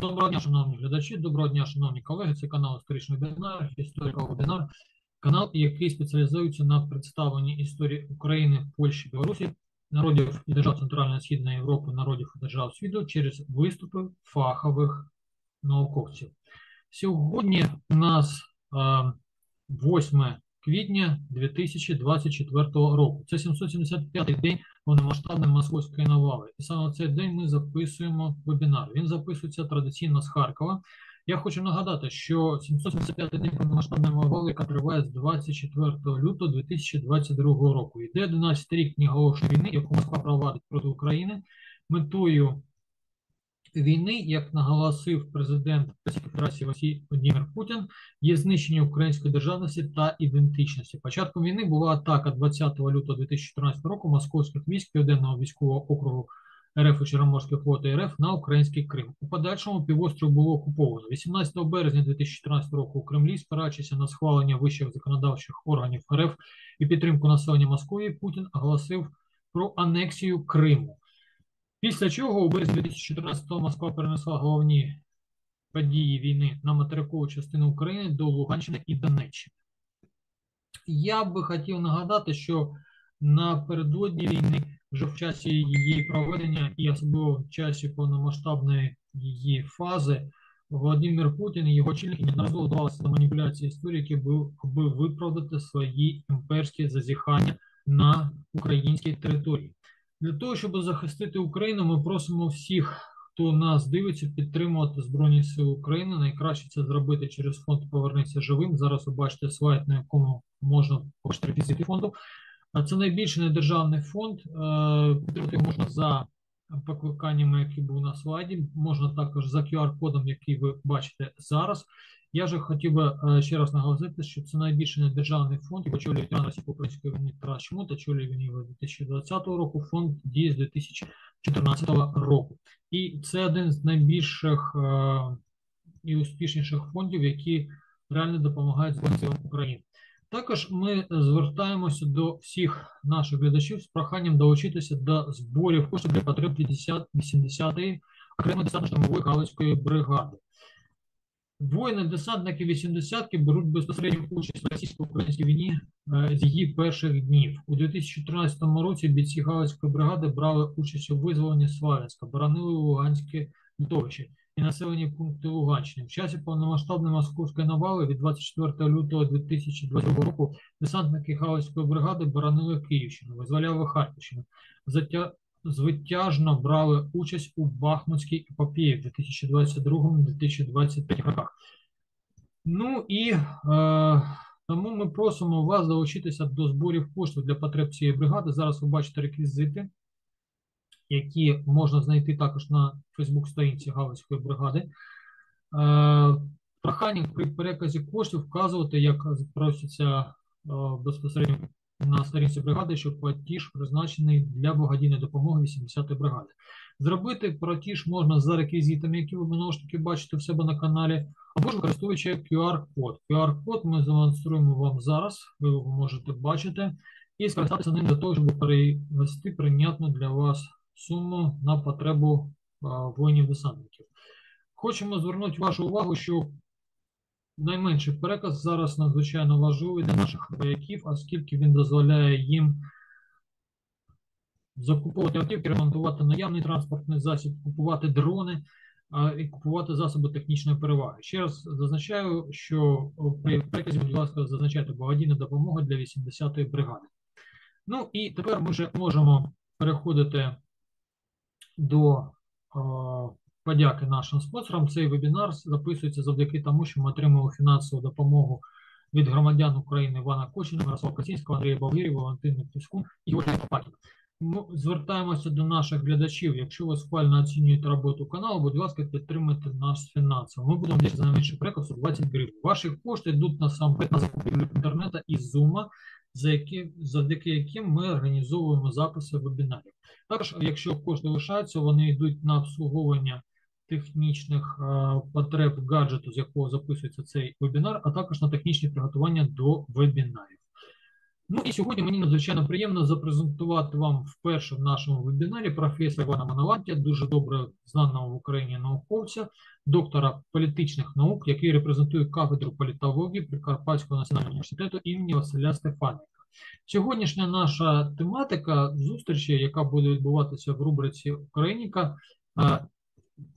Доброго дня, шановні глядачі, доброго дня, шановні колеги. Це канал Історичний вебінар, історика вебінар, канал, який спеціалізується на представленні історії України, Польщі, Білорусі, народів і держав Центральної Східної Європи, народів і держав світу через виступи фахових науковців. Сьогодні у нас е, 8 квітня 2024 року. Це 775-й день повномасштабної московської навали. І саме в цей день ми записуємо вебінар. Він записується традиційно з Харкова. Я хочу нагадати, що 775-й день повномасштабної навали, яка триває з 24 лютого 2022 року. Йде 12 рік неголошої війни, яку Москва провадить проти України метою війни, як наголосив президент Федерації Росії Володимир Путін, є знищення української державності та ідентичності. Початком війни була атака 20 лютого 2014 року московських військ Південного військового округу РФ і Чорноморської флоти РФ на український Крим. У подальшому півострів було окуповано 18 березня 2014 року у Кремлі, спираючись на схвалення вищих законодавчих органів РФ і підтримку населення Москві, Путін оголосив про анексію Криму. Після чого у березні 2014-го Москва перенесла головні події війни на материкову частину України до Луганщини і Донеччини. Я би хотів нагадати, що напередодні війни, вже в часі її проведення і особливо в часі повномасштабної її фази, Володимир Путін і його очільники неодноразово вдавалися до маніпуляції історії, які аби виправдати свої імперські зазіхання на українській території. Для того, щоб захистити Україну, ми просимо всіх, хто нас дивиться, підтримувати Збройні Сили України. Найкраще це зробити через фонд Повернися живим. Зараз ви бачите слайд, на якому можна побачити фонду. А Це найбільший недержавний фонд. Підтримати можна за покликаннями, які були на слайді. Можна також за QR-кодом, який ви бачите зараз. Я же хотів би ще раз наголосити, що це найбільший недержавний фонд, очолює ветеран Російсько-Української війни Тарас Чмут, очолює він його 2020 року, фонд діє з 2014 року. І це один з найбільших е і успішніших фондів, які реально допомагають Збройним силам України. Також ми звертаємося до всіх наших глядачів з проханням долучитися до зборів коштів для потреб 50-80-ї окремої десантно-штурмової галицької бригади. Воїни-десантники 80-ки беруть безпосередню участь в російсько-українській війні з її перших днів. У 2014 році бійці Галицької бригади брали участь у визволенні Славянська, боронили Луганське литовище і населені пункти Луганщини. В часі повномасштабної московської навали від 24 лютого 2022 року десантники Галицької бригади боронили Київщину, визволяли Харківщину. Затя звитяжно брали участь у Бахмутській епопеї в 2022-2023 роках. Ну і е, тому ми просимо вас долучитися до зборів коштів для потреб цієї бригади. Зараз ви бачите реквізити, які можна знайти також на Фейсбук-сторінці Галицької бригади. Е, прохання при переказі коштів вказувати, як проситься е, безпосередньо на сторінці бригади, що платіж призначений для благодійної допомоги 80-ї бригади. Зробити платіж можна за реквізитами, які ви знову ж таки бачите в себе на каналі, або ж використовуючи QR-код. QR-код ми демонструємо вам зараз, ви його можете бачити, і скористатися ним для того, щоб перевести прийнятну для вас суму на потребу воїнів-десантників. Хочемо звернути вашу увагу, що найменший переказ зараз надзвичайно важливий для наших вояків, оскільки він дозволяє їм закуповувати автівки, ремонтувати наявний транспортний засіб, купувати дрони і купувати засоби технічної переваги. Ще раз зазначаю, що при переказі, будь ласка, зазначайте благодійна допомога для 80-ї бригади. Ну і тепер ми вже можемо переходити до подяки нашим спонсорам. Цей вебінар записується завдяки тому, що ми отримали фінансову допомогу від громадян України Івана Кочина, Мирослава Косінського, Андрія Болгірєва, Валентина Піскун і Попакіна. Ми звертаємося до наших глядачів. Якщо ви схвально оцінюєте роботу каналу, будь ласка, підтримайте нас фінансово. Ми будемо десь за найменший переказ 20 гривень. Ваші кошти йдуть насамперед на закупівлю інтернету і зума, за які, завдяки яким ми організовуємо записи вебінарів. Також, якщо кошти лишаються, вони йдуть на обслуговування технічних е, потреб гаджету, з якого записується цей вебінар, а також на технічні приготування до вебінарів. Ну і сьогодні мені надзвичайно приємно запрезентувати вам вперше в нашому вебінарі професора Івана Манавантя, дуже добре знаного в Україні науковця, доктора політичних наук, який репрезентує кафедру політології Прикарпатського національного університету імені Василя Стефаника. Сьогоднішня наша тематика зустрічі, яка буде відбуватися в рубриці Україніка,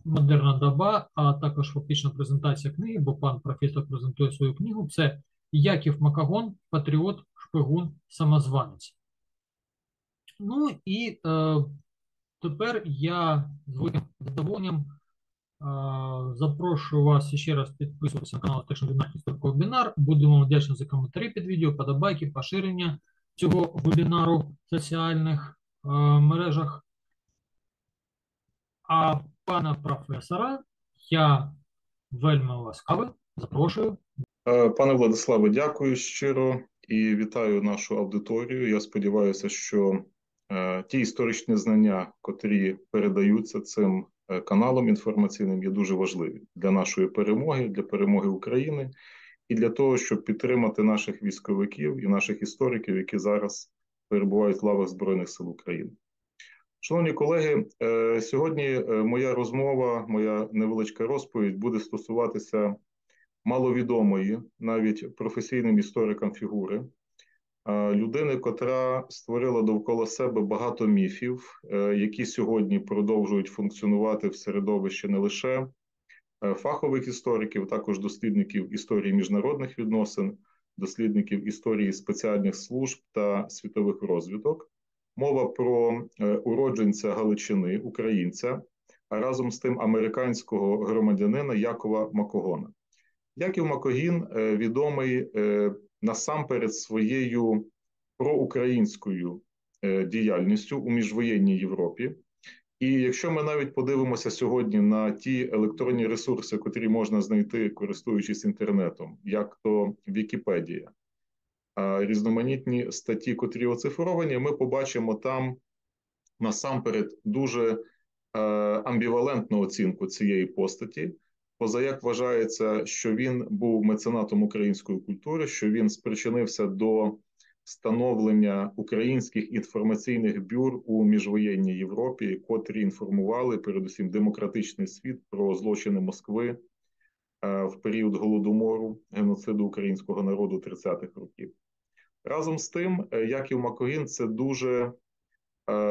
модерна доба, а також фактична презентація книги, бо пан професор презентує свою книгу. Це Яків Макагон, Патріот, Шпигун, Самозванець. Ну і е, тепер я з задоволенням е, запрошую вас ще раз підписуватися на канал вебінар. Буду вам вдячний за коментарі під відео, подобайки, поширення цього вебінару в соціальних е, мережах. А пана професора я вельми ласкаво запрошую. Е, пане Владиславе, дякую щиро і вітаю нашу аудиторію. Я сподіваюся, що е, ті історичні знання, котрі передаються цим е, каналом інформаційним, є дуже важливі для нашої перемоги, для перемоги України і для того, щоб підтримати наших військовиків і наших істориків, які зараз перебувають в лавах Збройних сил України. Шановні колеги, е, сьогодні моя розмова, моя невеличка розповідь буде стосуватися маловідомої, навіть професійним історикам фігури, людини, котра створила довкола себе багато міфів, е, які сьогодні продовжують функціонувати в середовищі не лише фахових істориків, також дослідників історії міжнародних відносин, дослідників історії спеціальних служб та світових розвиток. Мова про е, уродженця Галичини, українця, а разом з тим американського громадянина Якова Макогона. Яків Макогін е, відомий е, насамперед своєю проукраїнською діяльністю у міжвоєнній Європі. І якщо ми навіть подивимося сьогодні на ті електронні ресурси, котрі можна знайти, користуючись інтернетом, як то Вікіпедія, різноманітні статті, котрі оцифровані, ми побачимо там насамперед дуже е, амбівалентну оцінку цієї постаті. Позаяк вважається, що він був меценатом української культури, що він спричинився до становлення українських інформаційних бюр у міжвоєнній Європі, котрі інформували передусім демократичний світ про злочини Москви е, в період голодомору геноциду українського народу 30-х років. Разом з тим, е, Яків Макогін це дуже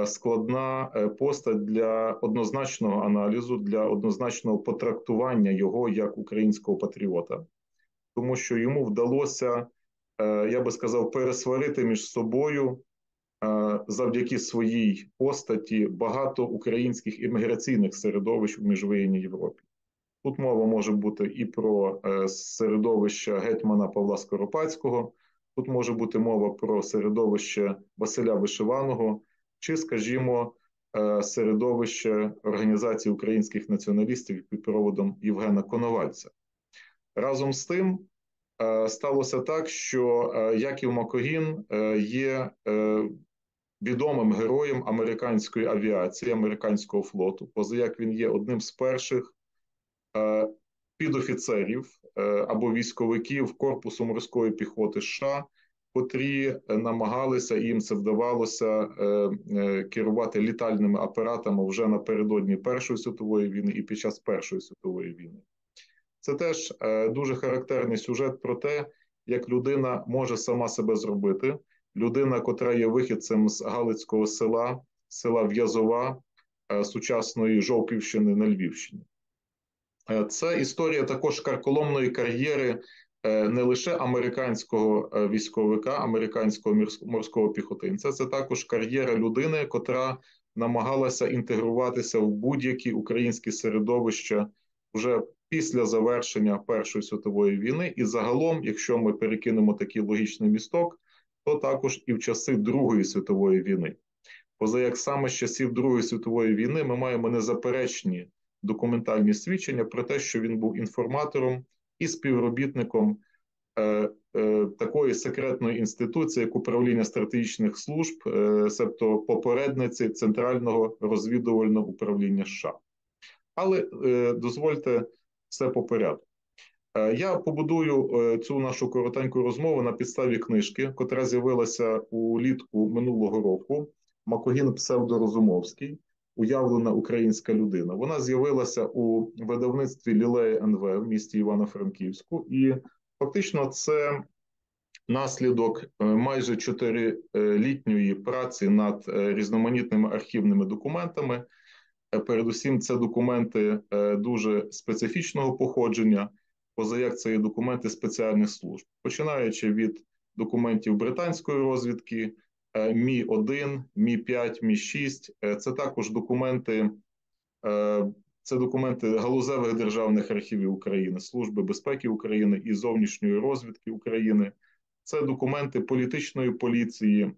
складна е, постать для однозначного аналізу, для однозначного потрактування його як українського патріота, тому що йому вдалося, я би сказав, пересварити між собою завдяки своїй постаті багато українських імміграційних середовищ у міжвоєнній Європі. Тут мова може бути і про середовище гетьмана Павла Скоропадського. Тут може бути мова про середовище Василя Вишиваного, чи, скажімо, е, середовище Організації українських націоналістів під проводом Євгена Коновальця. Разом з тим е, сталося так, що е, Яків Макогін є відомим героєм американської авіації, американського флоту, позаяк він є одним з перших підофіцерів або військовиків корпусу морської піхоти США, котрі е, намагалися їм це вдавалося е, керувати літальними апаратами вже напередодні Першої світової війни і під час Першої світової війни. Це теж дуже характерний сюжет про те, як людина може сама себе зробити. Людина, котра є вихідцем з Галицького села, села В'язова сучасної Жовківщини на Львівщині. Е, це історія також карколомної кар'єри е, не лише американського е, військовика, американського морського піхотинця, це також кар'єра людини, котра намагалася інтегруватися в будь-які українські середовища вже після завершення Першої світової війни. І загалом, якщо ми перекинемо такий логічний місток, то також і в часи Другої світової війни. Поза як саме з часів Другої світової війни ми маємо незаперечні документальні свідчення про те, що він був інформатором і співробітником е, е, такої секретної інституції, як управління стратегічних служб, е, себто попередниці Центрального розвідувального управління США. Але е, дозвольте все по порядку. Я побудую цю нашу коротеньку розмову на підставі книжки, котра з'явилася улітку минулого року. Макогін Псевдорозумовський, уявлена українська людина. Вона з'явилася у видавництві Лілеї НВ в місті Івано-Франківську, і фактично це наслідок майже чотирилітньої праці над різноманітними архівними документами. Передусім, це документи дуже специфічного походження позаяк це є документи спеціальних служб, починаючи від документів британської розвідки, е, Мі 1 Мі 5 Мі 6 е, Це також документи, е, це документи галузевих державних архівів України, Служби безпеки України і зовнішньої розвідки України. Це документи політичної поліції.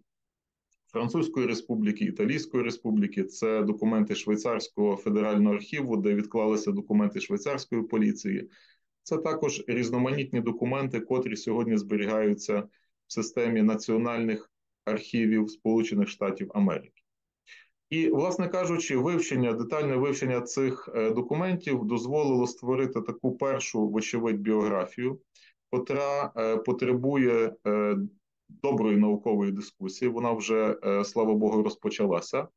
Французької республіки, Італійської республіки це документи Швейцарського федерального архіву, де відклалися документи швейцарської поліції, це також різноманітні документи, котрі сьогодні зберігаються в системі національних архівів Сполучених Штатів Америки. І, власне кажучи, вивчення, детальне вивчення цих е, документів дозволило створити таку першу, вочевидь, біографію, котра е, потребує е, доброї наукової дискусії. Вона вже, слава Богу, розпочалася.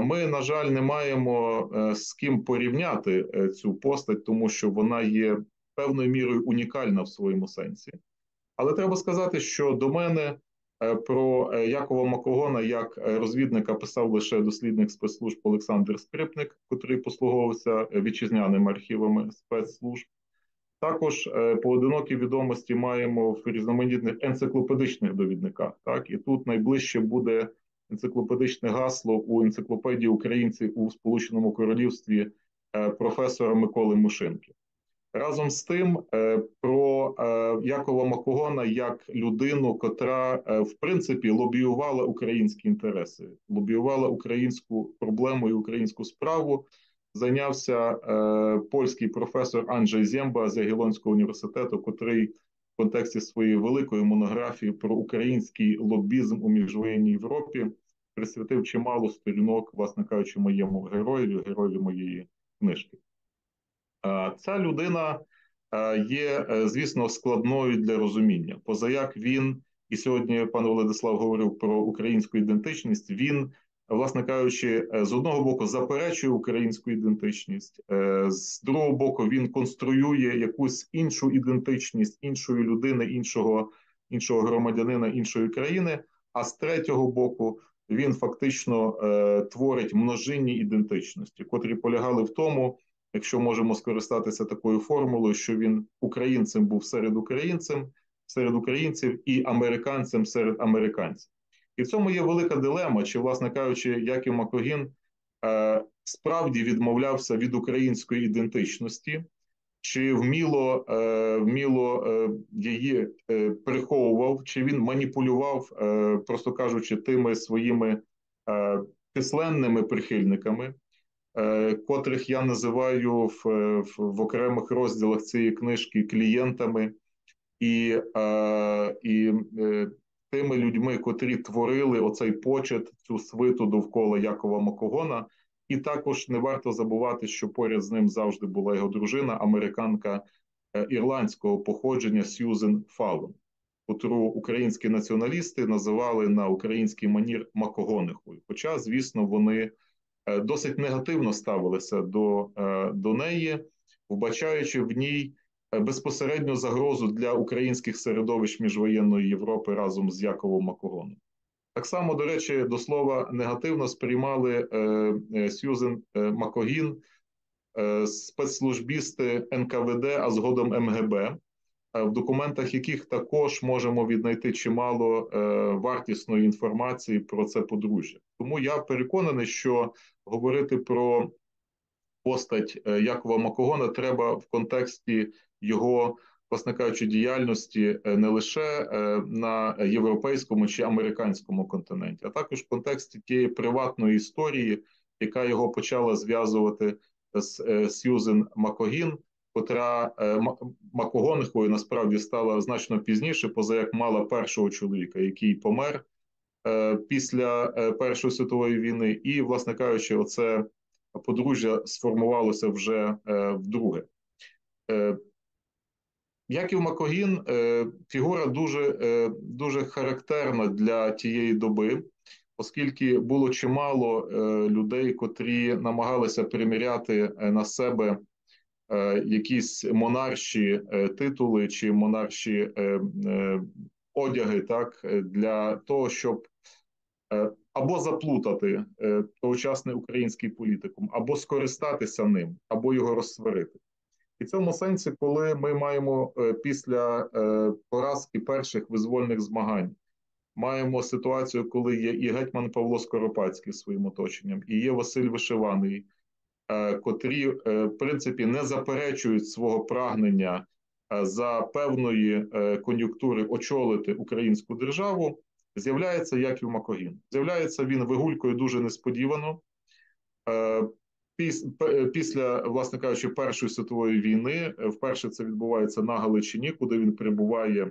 Ми, на жаль, не маємо з ким порівняти цю постать, тому що вона є певною мірою унікальна в своєму сенсі. Але треба сказати, що до мене про Якова Макогона як розвідника писав лише дослідник спецслужб Олександр Скрипник, котрий послуговувався вітчизняними архівами спецслужб. Також поодинокі відомості маємо в різноманітних енциклопедичних довідниках. Так, і тут найближче буде енциклопедичне гасло у енциклопедії українців у Сполученому Королівстві е, професора Миколи Мушинки. Разом з тим, е, про е, Якова Макогона як людину, котра в принципі лобіювала українські інтереси, лобіювала українську проблему і українську справу. Зайнявся польський професор Анджей Земба з Ягелонського університету, котрий в контексті своєї великої монографії про український лобізм у міжвоєнній Європі присвятив чимало сторінок, власне кажучи, моєму героєві, героєві моєї книжки. Ця людина є, е, звісно, складною для розуміння. Позаяк він, і сьогодні пан Владислав говорив про українську ідентичність. Він, власне кажучи, е, з одного боку заперечує українську ідентичність, е, з другого боку, він конструює якусь іншу ідентичність іншої людини, іншого, іншого громадянина іншої країни. А з третього боку, він фактично е, творить множинні ідентичності, котрі полягали в тому, якщо можемо скористатися такою формулою, що він українцем був серед українцем, серед українців і американцем серед американців. І в цьому є велика дилема, чи, власне кажучи, Яків Макогін е, справді відмовлявся від української ідентичності чи вміло е, вміло е, її е, приховував, чи він маніпулював, просто кажучи, тими своїми численними прихильниками, котрих я називаю в, в, в окремих розділах цієї книжки клієнтами і, і тими людьми, котрі творили оцей почет, цю свиту довкола Якова Макогона. І також не варто забувати, що поряд з ним завжди була його дружина, американка е, ірландського походження Сьюзен Фалон, котру українські націоналісти називали на український манір Макогонихою. Хоча, звісно, вони е, досить негативно ставилися до, е, до неї, вбачаючи в ній безпосередню загрозу для українських середовищ міжвоєнної Європи разом з Яковом Макогоном. Так само, до речі, до слова негативно сприймали е, е, Сьюзен е, Макогін, спецслужбісти НКВД, а згодом МГБ, в документах яких також можемо віднайти чимало вартісної інформації про це подружжя. Тому я переконаний, що говорити про постать Якова Макогона треба в контексті його власне кажучи, діяльності е, не лише е, на європейському чи американському континенті, а також в контексті тієї приватної історії, яка його почала зв'язувати з е, Сьюзен Макогін, котра Макогонихою насправді стала значно пізніше, поза як мала першого чоловіка, який помер після Першої світової війни, і, власне кажучи, оце подружжя сформувалося вже вдруге. Яків Макогін фігура дуже, дуже характерна для тієї доби, оскільки було чимало людей, котрі намагалися приміряти на себе якісь монарші титули чи монарші одяги, так для того, щоб або заплутати тогочасний український політикум, або скористатися ним, або його розсварити. І в цьому сенсі, коли ми маємо після поразки перших визвольних змагань, маємо ситуацію, коли є і гетьман Павло Скоропадський своїм оточенням, і є Василь Вишиваний, котрі, в принципі, не заперечують свого прагнення за певної кон'юнктури очолити українську державу з'являється Яків Макогін. З'являється він вигулькою дуже несподівано. Е, після, власне кажучи, Першої світової війни, е, вперше це відбувається на Галичині, куди він прибуває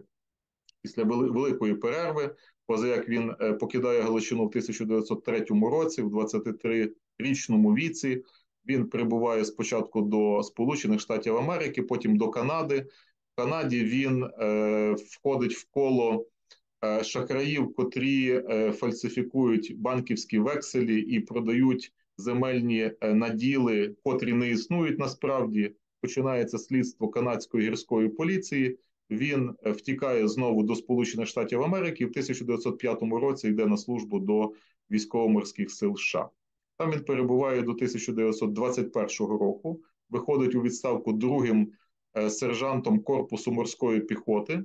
після великої перерви. Поза як він е, покидає Галичину в 1903 році, в 23-річному віці. Він прибуває спочатку до Сполучених Штатів Америки, потім до Канади. В Канаді він е, входить в коло Е, шахраїв, котрі е, фальсифікують банківські векселі і продають земельні е, наділи, котрі не існують насправді. Починається слідство канадської гірської поліції. Він втікає знову до Сполучених Штатів Америки. і В 1905 році йде на службу до військово-морських сил США. Там він перебуває до 1921 року. Виходить у відставку другим сержантом корпусу морської піхоти.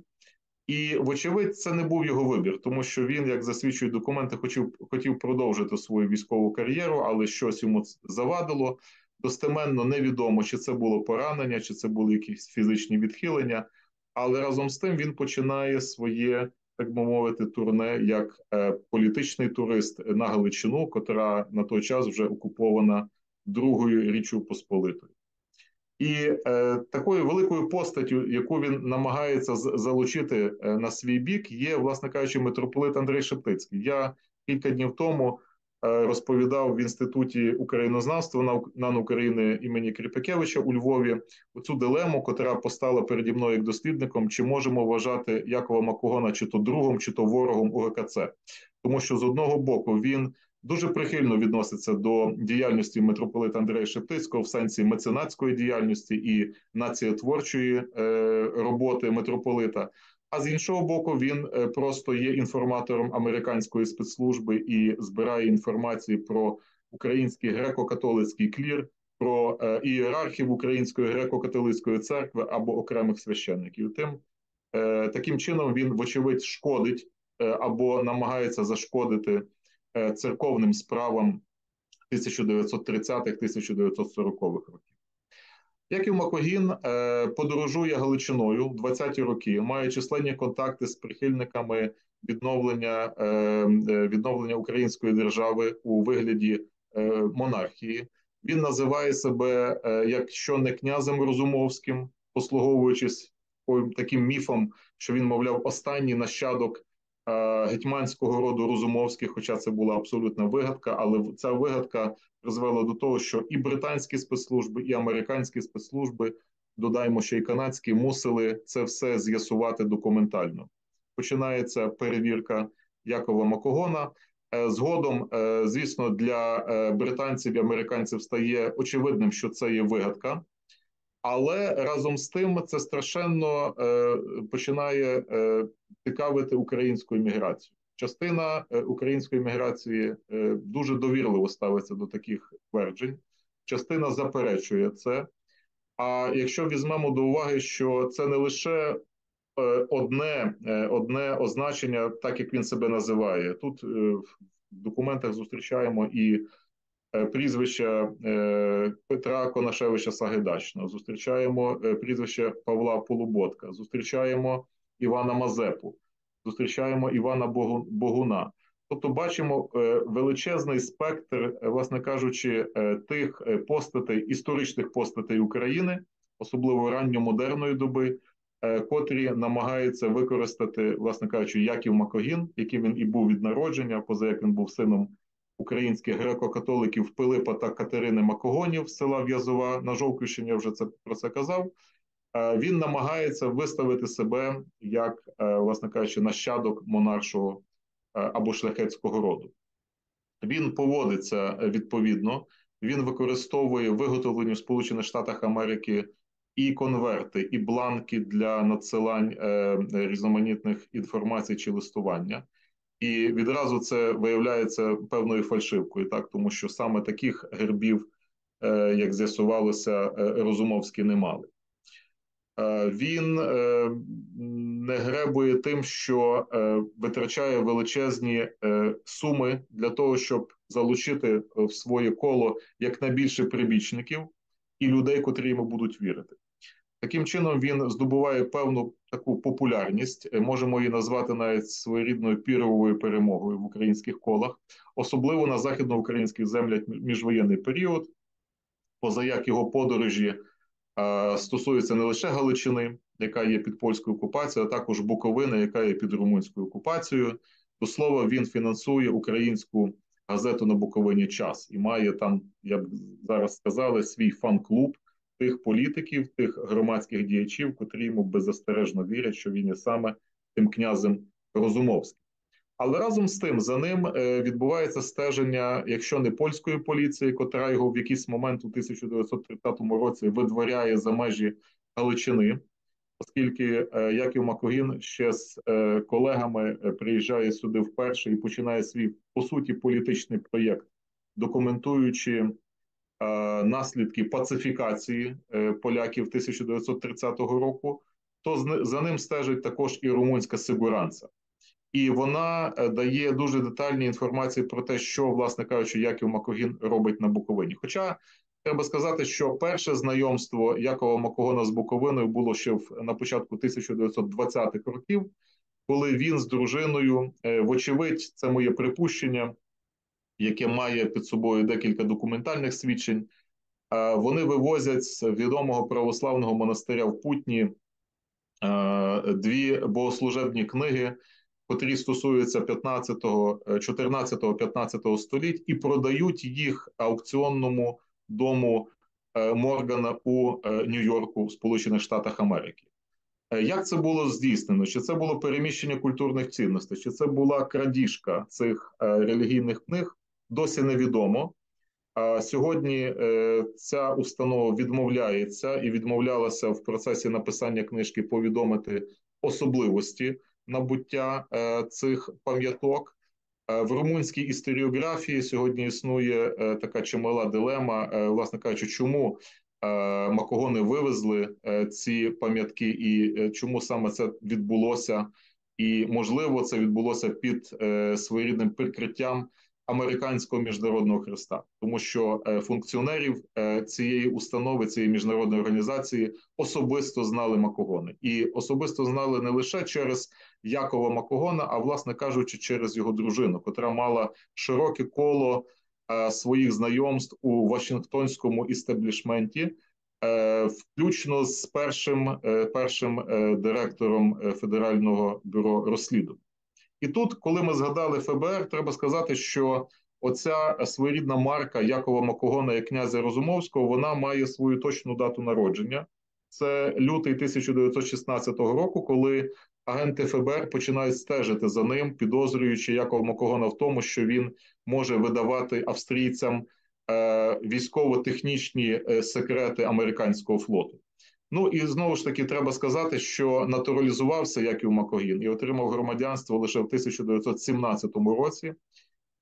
І, вочевидь, це не був його вибір, тому що він, як засвідчують документи, хотів хотів продовжити свою військову кар'єру, але щось йому завадило. Достеменно невідомо, чи це було поранення, чи це були якісь фізичні відхилення. Але разом з тим він починає своє, так би мовити, турне як е, політичний турист на Галичину, котра на той час вже окупована Другою Річчю Посполитою. І е, такою великою постаттю, яку він намагається залучити е, на свій бік, є, власне кажучи, митрополит Андрей Шептицький. Я кілька днів тому розповідав в інституті українознавства НАН України імені Кріпакевича у Львові оцю дилему, котра постала переді мною як дослідником, чи можемо вважати Якова Макогона чи то другом, чи то ворогом УГКЦ. Тому що з одного боку він дуже прихильно відноситься до діяльності митрополита Андрея Шептицького в сенсі меценатської діяльності і націотворчої е, роботи митрополита. А з іншого боку, він е, просто є інформатором американської спецслужби і збирає інформацію про український греко-католицький клір, про е, ієрархів Української греко-католицької церкви або окремих священників. Тим таким чином він, вочевидь, шкодить або намагається зашкодити Е, церковним справам 1930-1940-х років. Яків Макогін е, подорожує Галичиною в 20-ті роки, має численні контакти з прихильниками відновлення е, відновлення української держави у вигляді монархії. Він називає себе, якщо не князем Розумовським, послуговуючись таким міфом, що він, мовляв, останній нащадок гетьманського роду Розумовських, хоча це була абсолютна вигадка, але ця вигадка призвела до того, що і британські спецслужби, і американські спецслужби, додаємо ще й канадські, мусили це все з'ясувати документально. Починається перевірка Якова Макогона. Е, згодом, е, звісно, для е, британців і американців стає очевидним, що це є вигадка. Але разом з тим це страшенно е, починає е, цікавити українську імміграцію. Частина е, української імміграції е, дуже довірливо ставиться до таких тверджень, частина заперечує це. А якщо візьмемо до уваги, що це не лише е, одне е, одне означення, так як він себе називає, тут в документах зустрічаємо і Е, прізвища е, Петра Конашевича Сагайдачного, зустрічаємо е, прізвище Павла Полуботка, зустрічаємо Івана Мазепу, зустрічаємо Івана Богуна. Тобто бачимо величезний спектр, власне кажучи, тих постатей, історичних постатей України, особливо ранньомодерної доби, котрі намагаються використати, власне кажучи, Яків Макогін, яким він і був від народження, поза як він був сином українських греко-католиків Пилипа та Катерини Макогонів з села В'язова на Жовківщині, я вже це про це казав. він намагається виставити себе як, власне кажучи, нащадок монаршого або шляхетського роду. Він поводиться відповідно, він використовує виготовлені в Сполучених Штатах Америки і конверти, і бланки для надсилань різноманітних інформацій чи листування. І відразу це виявляється певною фальшивкою, так тому що саме таких гербів, е, як з'ясувалося, е, Розумовські не мали. Е, він не гребує тим, що витрачає величезні суми для того, щоб залучити в своє коло якнайбільше прибічників і людей, котрі йому будуть вірити. Таким чином він здобуває певну таку популярність. Е, можемо її назвати навіть своєрідною піровою перемогою в українських колах, особливо на західноукраїнських землях міжвоєнний період, позаяк його подорожі а, стосуються не лише Галичини, яка є під польською окупацією, а також Буковини, яка є під румунською окупацією. До слова, він фінансує українську газету на Буковині час і має там, як зараз сказали, свій фан-клуб тих політиків, тих громадських діячів, котрі йому беззастережно вірять, що він є саме тим князем Розумовським. Але разом з тим за ним е, відбувається стеження, якщо не польської поліції, котра його в якийсь момент у 1930 році видворяє за межі Галичини, оскільки е, Яків Макогін ще з е, колегами приїжджає сюди вперше і починає свій по суті політичний проєкт, документуючи наслідки пацифікації е, поляків 1930 року, то за ним стежить також і румунська сигуранца. І вона е, дає дуже детальні інформації про те, що, власне кажучи, Яків Макогін робить на Буковині. Хоча треба сказати, що перше знайомство Якова Макогона з Буковиною було ще в, на початку 1920-х років, коли він з дружиною, е, вочевидь, це моє припущення, яке має під собою декілька документальних свідчень. Вони вивозять з відомого православного монастиря в Путні дві богослужебні книги, котрі стосуються 15, 14, 15 століть, і продають їх аукціонному дому е, Моргана у е, Нью-Йорку Сполучених Штатах Америки. Е, як це було здійснено? Чи це було переміщення культурних цінностей, чи це була крадіжка цих релігійних книг? Досі невідомо. А сьогодні е, ця установа відмовляється і відмовлялася в процесі написання книжки повідомити особливості набуття е, цих пам'яток. Е, в румунській історіографії сьогодні існує така чимала дилема, власне кажучи, чому макогони вивезли ці пам'ятки, і чому саме це відбулося, і можливо це відбулося під своєрідним прикриттям американського міжнародного хреста, тому що е, функціонерів е, цієї установи, цієї міжнародної організації особисто знали Макогони, і особисто знали не лише через Якова Макогона, а власне кажучи, через його дружину, котра мала широке коло е, своїх знайомств у Вашингтонському істеблішменті. Включно з першим першим директором Федерального бюро розслідувань. І тут, коли ми згадали ФБР, треба сказати, що оця своєрідна марка Якова Макогона як князя Розумовського вона має свою точну дату народження. Це лютий 1916 року, коли агенти ФБР починають стежити за ним, підозрюючи Якова Макогона в тому, що він може видавати австрійцям е, військово-технічні е, секрети американського флоту. Ну і знову ж таки треба сказати, що натуралізувався Яків Макогін і отримав громадянство лише в 1917 році.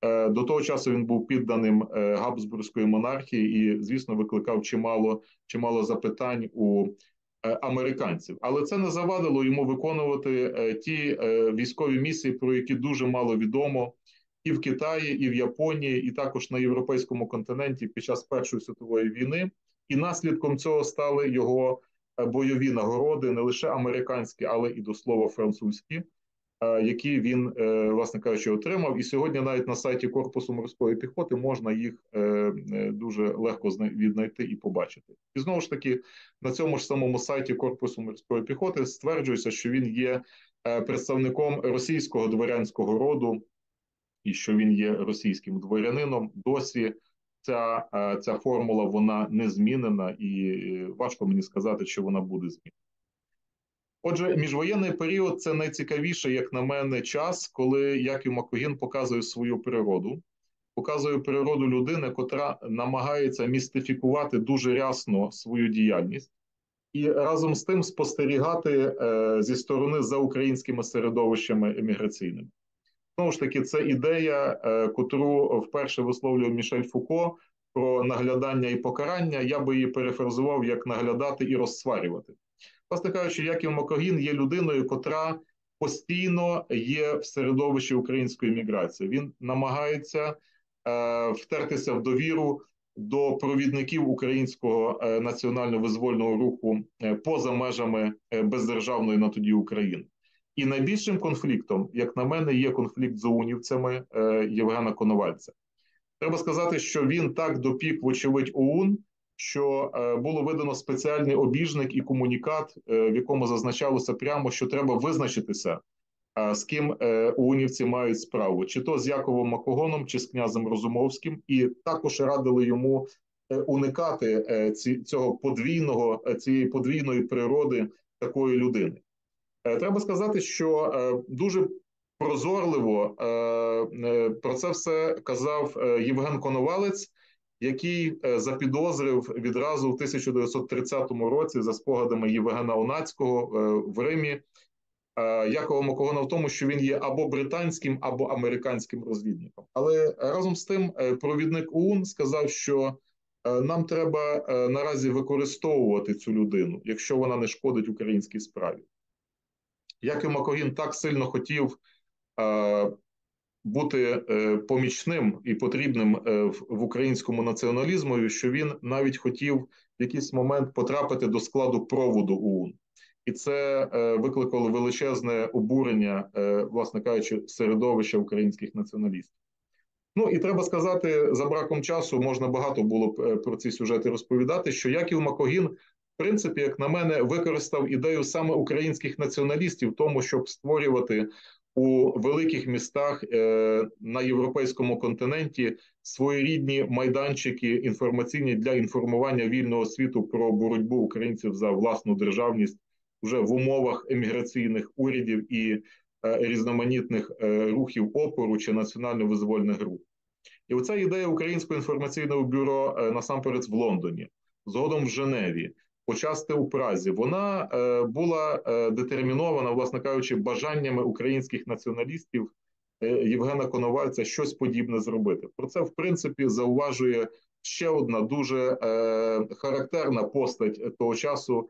Е, до того часу він був підданим е, Габсбурзької монархії і, звісно, викликав чимало чимало запитань у е, американців. Але це не завадило йому виконувати ті військові місії, про які дуже мало відомо і в Китаї, і в Японії, і також на європейському континенті під час Першої світової війни. І наслідком цього стали його бойові нагороди, не лише американські, але і до слова французькі, які він, е, власне кажучи, отримав. І сьогодні навіть на сайті Корпусу морської піхоти можна їх е, е, дуже легко віднайти і побачити. І знову ж таки, на цьому ж самому сайті Корпусу морської піхоти стверджується, що він є представником російського дворянського роду. І що він є російським дворянином, досі ця, е, ця формула вона не змінена, і е, важко мені сказати, що вона буде змінена. Отже, міжвоєнний період це найцікавіше, як на мене, час, коли Яків Макогін показує свою природу, показує природу людини, котра намагається містифікувати дуже рясно свою діяльність, і разом з тим спостерігати е, зі сторони за українськими середовищами еміграційними. Знову ж таки, це ідея, е, котру вперше висловлював Мішель Фуко про наглядання і покарання. Я би її перефразував як наглядати і розсварювати. Власне кажучи, Яків Макогін є людиною, котра постійно є в середовищі української міграції. Він намагається е, втертися в довіру до провідників українського е, національно-визвольного руху е, поза межами бездержавної на тоді України. І найбільшим конфліктом, як на мене, є конфлікт з ОУНівцями е, Євгена Коновальця. Треба сказати, що він так допік, вочевидь, ОУН, що е, було видано спеціальний обіжник і комунікат, е, в якому зазначалося прямо, що треба визначитися, з ким ОУНівці мають справу, чи то з Яковом Макогоном, чи з князем Розумовським, і також радили йому уникати цього подвійного, цієї подвійної природи такої людини. Е, Треба сказати, що е, дуже прозорливо е, про це все казав Євген Коновалець, який запідозрив відразу в 1930 році за спогадами Євгена Онацького в Римі Якова Макогона в тому, що він є або британським, або американським розвідником. Але разом з тим, провідник ОУН сказав, що нам треба наразі використовувати цю людину, якщо вона не шкодить українській справі. Яків Макогін так сильно хотів е, бути е, помічним і потрібним е, в, в українському націоналізму, що він навіть хотів в якийсь момент потрапити до складу проводу ОУН. І це е, викликало величезне обурення, е, власне кажучи, середовища українських націоналістів. Ну і треба сказати, за браком часу можна багато було б е, про ці сюжети розповідати, що Яків Макогін принципі, як на мене, використав ідею саме українських націоналістів, тому, щоб створювати у великих містах е, на європейському континенті своєрідні майданчики інформаційні для інформування вільного світу про боротьбу українців за власну державність вже в умовах еміграційних урядів і е, різноманітних е, рухів опору чи національно-визвольних груп. І оця ідея Українського інформаційного бюро насамперед в Лондоні, згодом в Женеві почасти у Празі, вона е, була е, детермінована, власне кажучи, бажаннями українських націоналістів е, Євгена Коновальця щось подібне зробити. Про це, в принципі, зауважує ще одна дуже характерна постать того часу,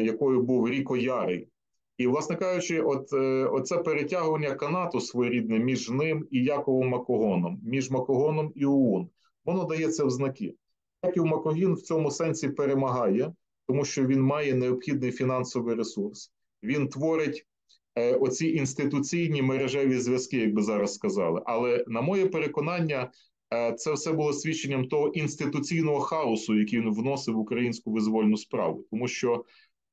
якою був Ріко Ярий. І, власне кажучи, от оце перетягування канату своєрідне між ним і Яковом Макогоном, між Макогоном і ОУН, воно дається в знаки. Яків Макогін в цьому сенсі перемагає, тому що він має необхідний фінансовий ресурс. Він творить е, оці інституційні мережеві зв'язки, як би зараз сказали. Але на моє переконання, е, це все було свідченням того інституційного хаосу, який він вносив в українську визвольну справу, тому що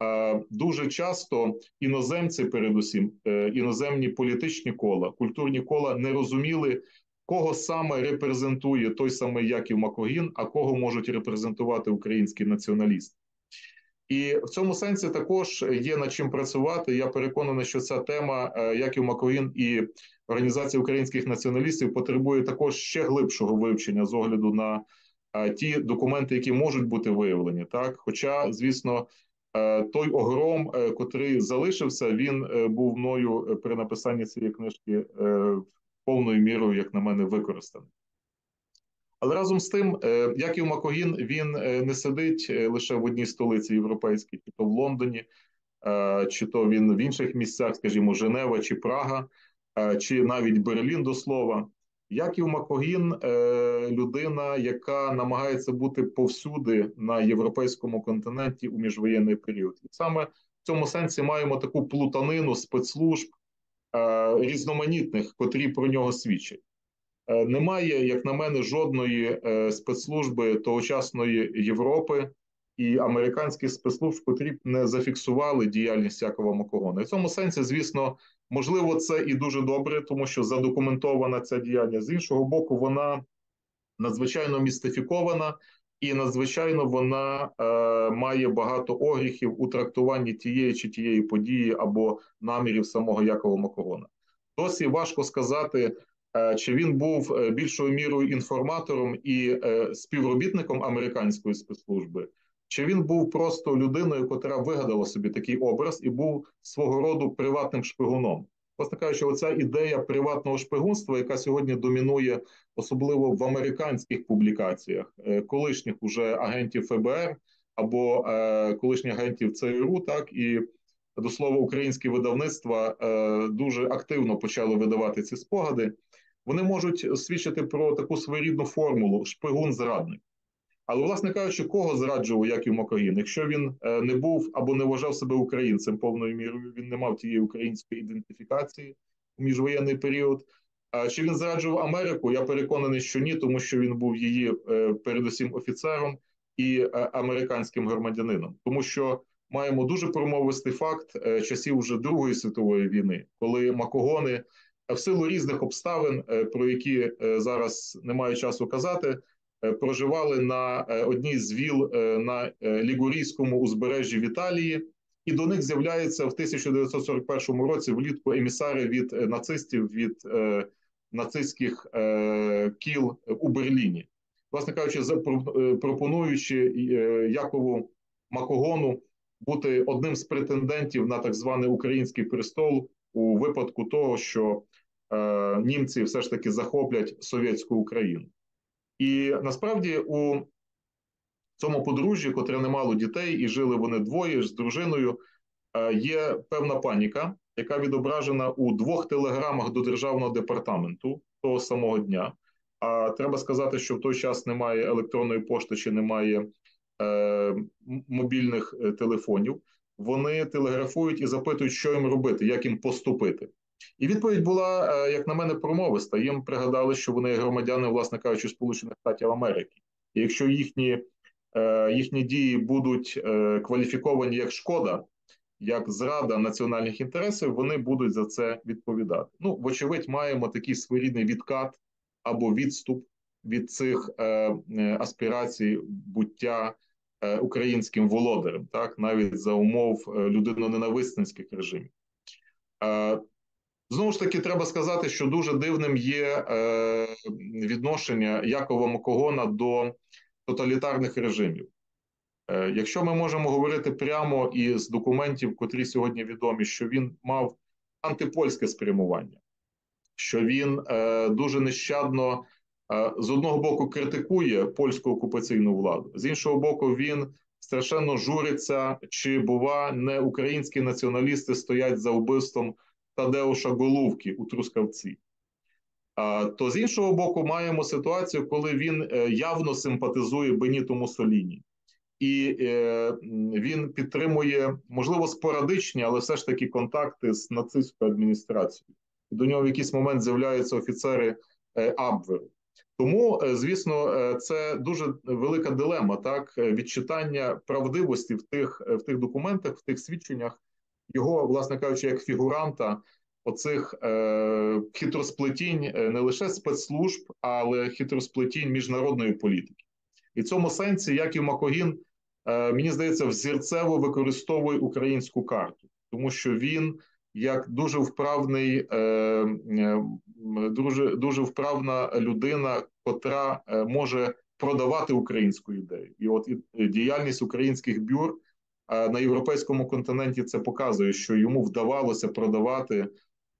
е, дуже часто іноземці, передусім, е, іноземні політичні кола, культурні кола не розуміли. Кого саме репрезентує той самий Яків Макогін, а кого можуть репрезентувати українські націоналісти? І в цьому сенсі також є над чим працювати. Я переконаний, що ця тема, е, Яків Макогін і Організація українських націоналістів, потребує також ще глибшого вивчення з огляду на е, ті документи, які можуть бути виявлені. Так, хоча, звісно, е, той огром, котрий залишився, він був мною при написанні цієї книжки повною мірою, як на мене, використаний. Але разом з тим, Яків Макогін він не сидить лише в одній столиці європейській, чи то в Лондоні, чи то він в інших місцях, скажімо, Женева чи Прага, чи навіть Берлін до слова. Яків Макогін людина, яка намагається бути повсюди на європейському континенті у міжвоєнний період. І саме в цьому сенсі маємо таку плутанину спецслужб різноманітних, котрі про нього свідчать. Немає, як на мене, жодної спецслужби тогочасної Європи і американських спецслужб, котрі б не зафіксували діяльність Якова Макогона. І в цьому сенсі, звісно, можливо, це і дуже добре, тому що задокументована ця діяльність. З іншого боку, вона надзвичайно містифікована і надзвичайно вона е, має багато огріхів у трактуванні тієї чи тієї події або намірів самого Якова Макогона. Досі важко сказати, е, чи він був е, більшою мірою інформатором і е, співробітником американської спецслужби, чи він був просто людиною, котра вигадала собі такий образ і був свого роду приватним шпигуном. Власне кажучи, оця ідея приватного шпигунства, яка сьогодні домінує, особливо в американських публікаціях, е, колишніх уже агентів ФБР або е, колишніх агентів ЦРУ, так і до слова, українські видавництва е, дуже активно почали видавати ці спогади. Вони можуть свідчити про таку своєрідну формулу шпигун-зрадник. Але, власне кажучи, кого зраджував Яків Макогін? Якщо він е, не був або не вважав себе українцем повною мірою, він не мав тієї української ідентифікації у міжвоєнний період. Чи він зраджував Америку? Я переконаний, що ні, тому що він був її е, передусім офіцером і е, американським громадянином, тому що маємо дуже промовистий факт часів вже Другої світової війни, коли Макогони в силу різних обставин, про які зараз немає часу казати. Е, проживали на е, одній з віл е, на Лігурійському узбережжі в Італії, і до них з'являються в 1941 році влітку емісари від нацистів від нацистських кіл у Берліні, власне кажучи, пропонуючи Якову Макогону бути одним з претендентів на так званий український престол у випадку того, що німці все ж таки захоплять совєтську Україну. І насправді у цьому подружжі, котре не мало дітей, і жили вони двоє з дружиною, е, є певна паніка, яка відображена у двох телеграмах до державного департаменту того самого дня. А треба сказати, що в той час немає електронної пошти чи немає е, мобільних е, телефонів. Вони телеграфують і запитують, що їм робити, як їм поступити. І відповідь була, е, як на мене, промовиста. Їм пригадали, що вони громадяни, власне кажучи, Сполучених Штатів Америки. І якщо їхні е, їхні дії будуть е, кваліфіковані як шкода, як зрада національних інтересів, вони будуть за це відповідати. Ну, вочевидь, маємо такий своєрідний відкат або відступ від цих аспірацій буття українським володарем, так навіть за умов людиноненависницьких режимів. Знову ж таки, треба сказати, що дуже дивним є е, відношення Якова Макогона до тоталітарних режимів. Е, Якщо ми можемо говорити прямо із документів, котрі сьогодні відомі, що він мав антипольське спрямування, що він е, дуже нещадно е, з одного боку критикує польську окупаційну владу, з іншого боку, він страшенно журиться, чи бува не українські націоналісти стоять за вбивством. Тадеуша Головки у Трускавці. То з іншого боку, маємо ситуацію, коли він е, явно симпатизує Беніту Муссоліні. і е, він підтримує, можливо, спорадичні, але все ж таки контакти з нацистською адміністрацією. До нього в якийсь момент з'являються офіцери е, Абверу. Тому, звісно, це дуже велика дилема, так відчитання правдивості в тих в тих документах, в тих свідченнях його, власне кажучи, як фігуранта оцих е, хитросплетінь е, не лише спецслужб, але хитросплетінь міжнародної політики. І в цьому сенсі, як і Макогін, е, мені здається, взірцево використовує українську карту, тому що він. Як дуже вправний, е, е, дуже дуже вправна людина, котра може продавати українську ідею, і от і діяльність українських бюр на європейському континенті це показує, що йому вдавалося продавати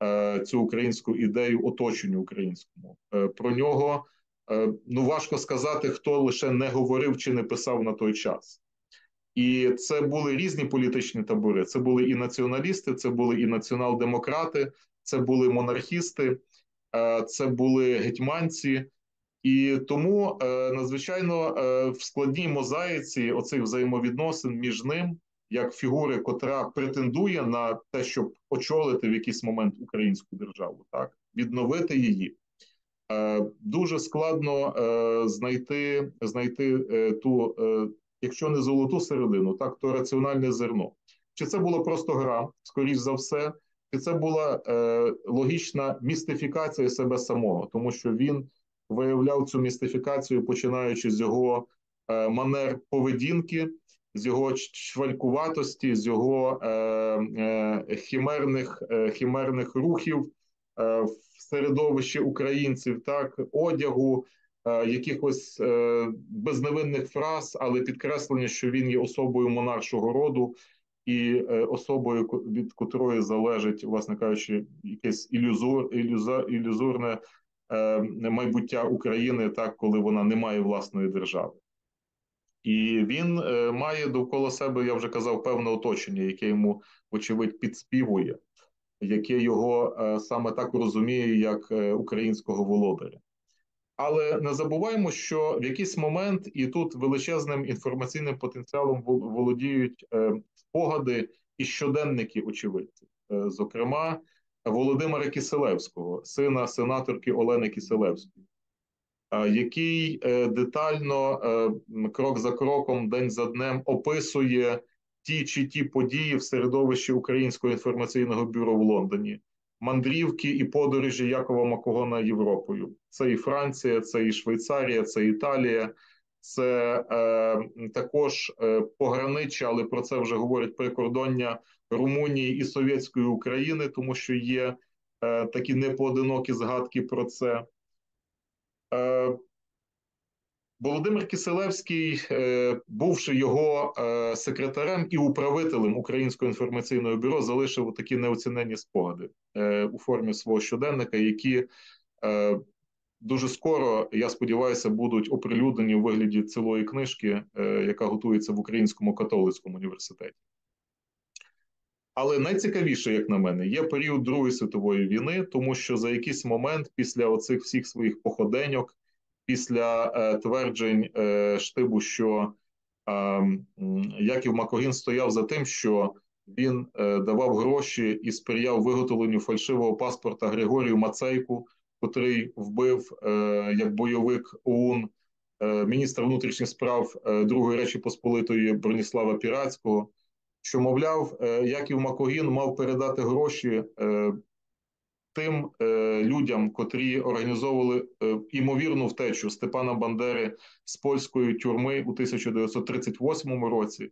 е, цю українську ідею оточенню українському. Е, про нього е, ну важко сказати, хто лише не говорив чи не писав на той час. І це були різні політичні табори. Це були і націоналісти, це були і націонал-демократи, це були монархісти, це були гетьманці. І тому е, надзвичайно е, в складній мозаїці оцих взаємовідносин між ним як фігури, котра претендує на те, щоб очолити в якийсь момент українську державу, так відновити її. Е, дуже складно знайти знайти ту, якщо не золоту середину, так то раціональне зерно. Чи це була просто гра, скоріш за все, чи це була логічна містифікація себе самого, тому що він виявляв цю містифікацію, починаючи з його е, манер поведінки, з його чвалькуватості, з його е, е, хімерних, е, хімерних рухів е, в середовищі українців, так, одягу, е, якихось е, безневинних фраз, але підкреслення, що він є особою монаршого роду і е, особою, від котрої залежить, власне кажучи, якесь ілюзор, ілюзор, ілюзорне е, майбуття України, так коли вона не має власної держави. І він е, має довкола себе, я вже казав, певне оточення, яке йому, вочевидь, підспівує, яке його е, саме так розуміє, як е, українського володаря. Але не забуваємо, що в якийсь момент і тут величезним інформаційним потенціалом володіють спогади і щоденники очевидців, зокрема Володимира Киселевського, сина сенаторки Олени Киселевської, який детально крок за кроком, день за днем описує ті чи ті події в середовищі Українського інформаційного бюро в Лондоні мандрівки і подорожі Якова Макогона Європою. Це і Франція, це і Швейцарія, це Італія, це е, також е, пограниччя, але про це вже говорять прикордоння Румунії і Совєтської України, тому що є е, такі непоодинокі згадки про це. Е, Володимир Киселевський, е, бувши його е, секретарем і управителем Українського інформаційного бюро, залишив такі неоцінені спогади у формі свого щоденника, які дуже скоро, я сподіваюся, будуть оприлюднені у вигляді цілої книжки, яка готується в Українському католицькому університеті. Але найцікавіше, як на мене, є період Другої світової війни, тому що за якийсь момент після оцих всіх своїх походеньок після е, тверджень е, штибу, що е, Яків Макогін стояв за тим, що він е, давав гроші і сприяв виготовленню фальшивого паспорта Григорію Мацейку, котрий вбив е, як бойовик ОУН е, міністра внутрішніх справ Другої Речі Посполитої Броніслава Піратського. Що мовляв, Яків Макогін мав передати гроші тим е, людям, котрі організовували е, імовірну втечу Степана Бандери з польської тюрми у 1938 році.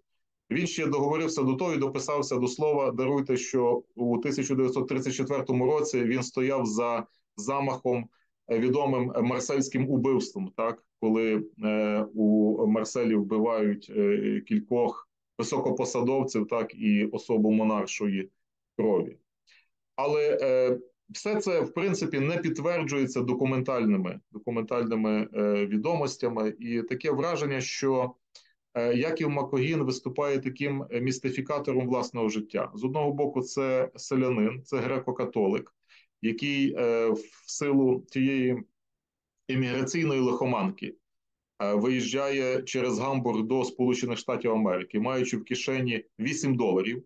Він ще договорився до того і дописався до слова. Даруйте, що у 1934 році він стояв за замахом е, відомим марсельським убивством, так коли е, у Марселі вбивають е, кількох високопосадовців, так і особу монаршої крові. Але е, все це в принципі не підтверджується документальними документальними е, відомостями, і таке враження, що е, Яків Макогін виступає таким містифікатором власного життя. З одного боку, це селянин, це греко-католик, який е, в силу тієї імміграційної лихоманки. Е, виїжджає через Гамбург до Сполучених Штатів Америки, маючи в кишені 8 доларів,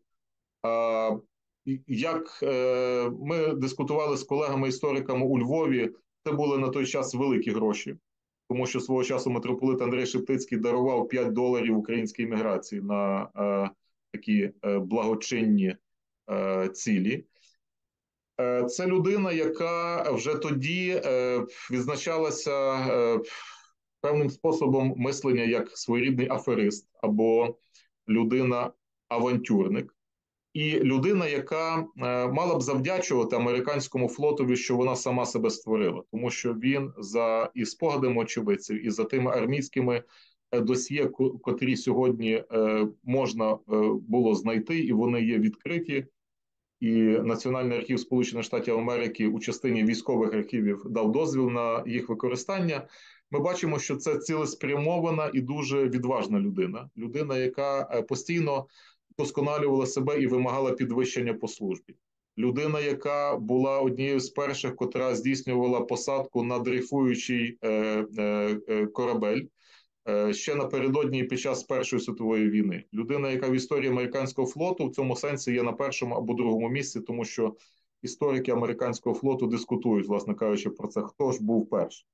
як е, ми дискутували з колегами-істориками у Львові, це були на той час великі гроші, тому що свого часу митрополит Андрей Шептицький дарував 5 доларів українській імміграції на е, такі е, благочинні е, цілі. Е, це людина, яка вже тоді е, відзначалася е, певним способом мислення як своєрідний аферист або людина-авантюрник і людина, яка е, мала б завдячувати американському флотові, що вона сама себе створила, тому що він за і спогадами очевидців, і за тими армійськими е, досьє, котрі сьогодні е, можна було знайти, і вони є відкриті. І Національний архів Сполучених Штатів Америки у частині військових архівів дав дозвіл на їх використання. Ми бачимо, що це цілеспрямована і дуже відважна людина. Людина, яка постійно вдосконалювала себе і вимагала підвищення по службі. Людина, яка була однією з перших, котра здійснювала посадку на дрейфуючий е, е, е, корабель е, ще напередодні під час Першої світової війни. Людина, яка в історії американського флоту в цьому сенсі є на першому або другому місці, тому що історики американського флоту дискутують, власне кажучи, про це хто ж був перший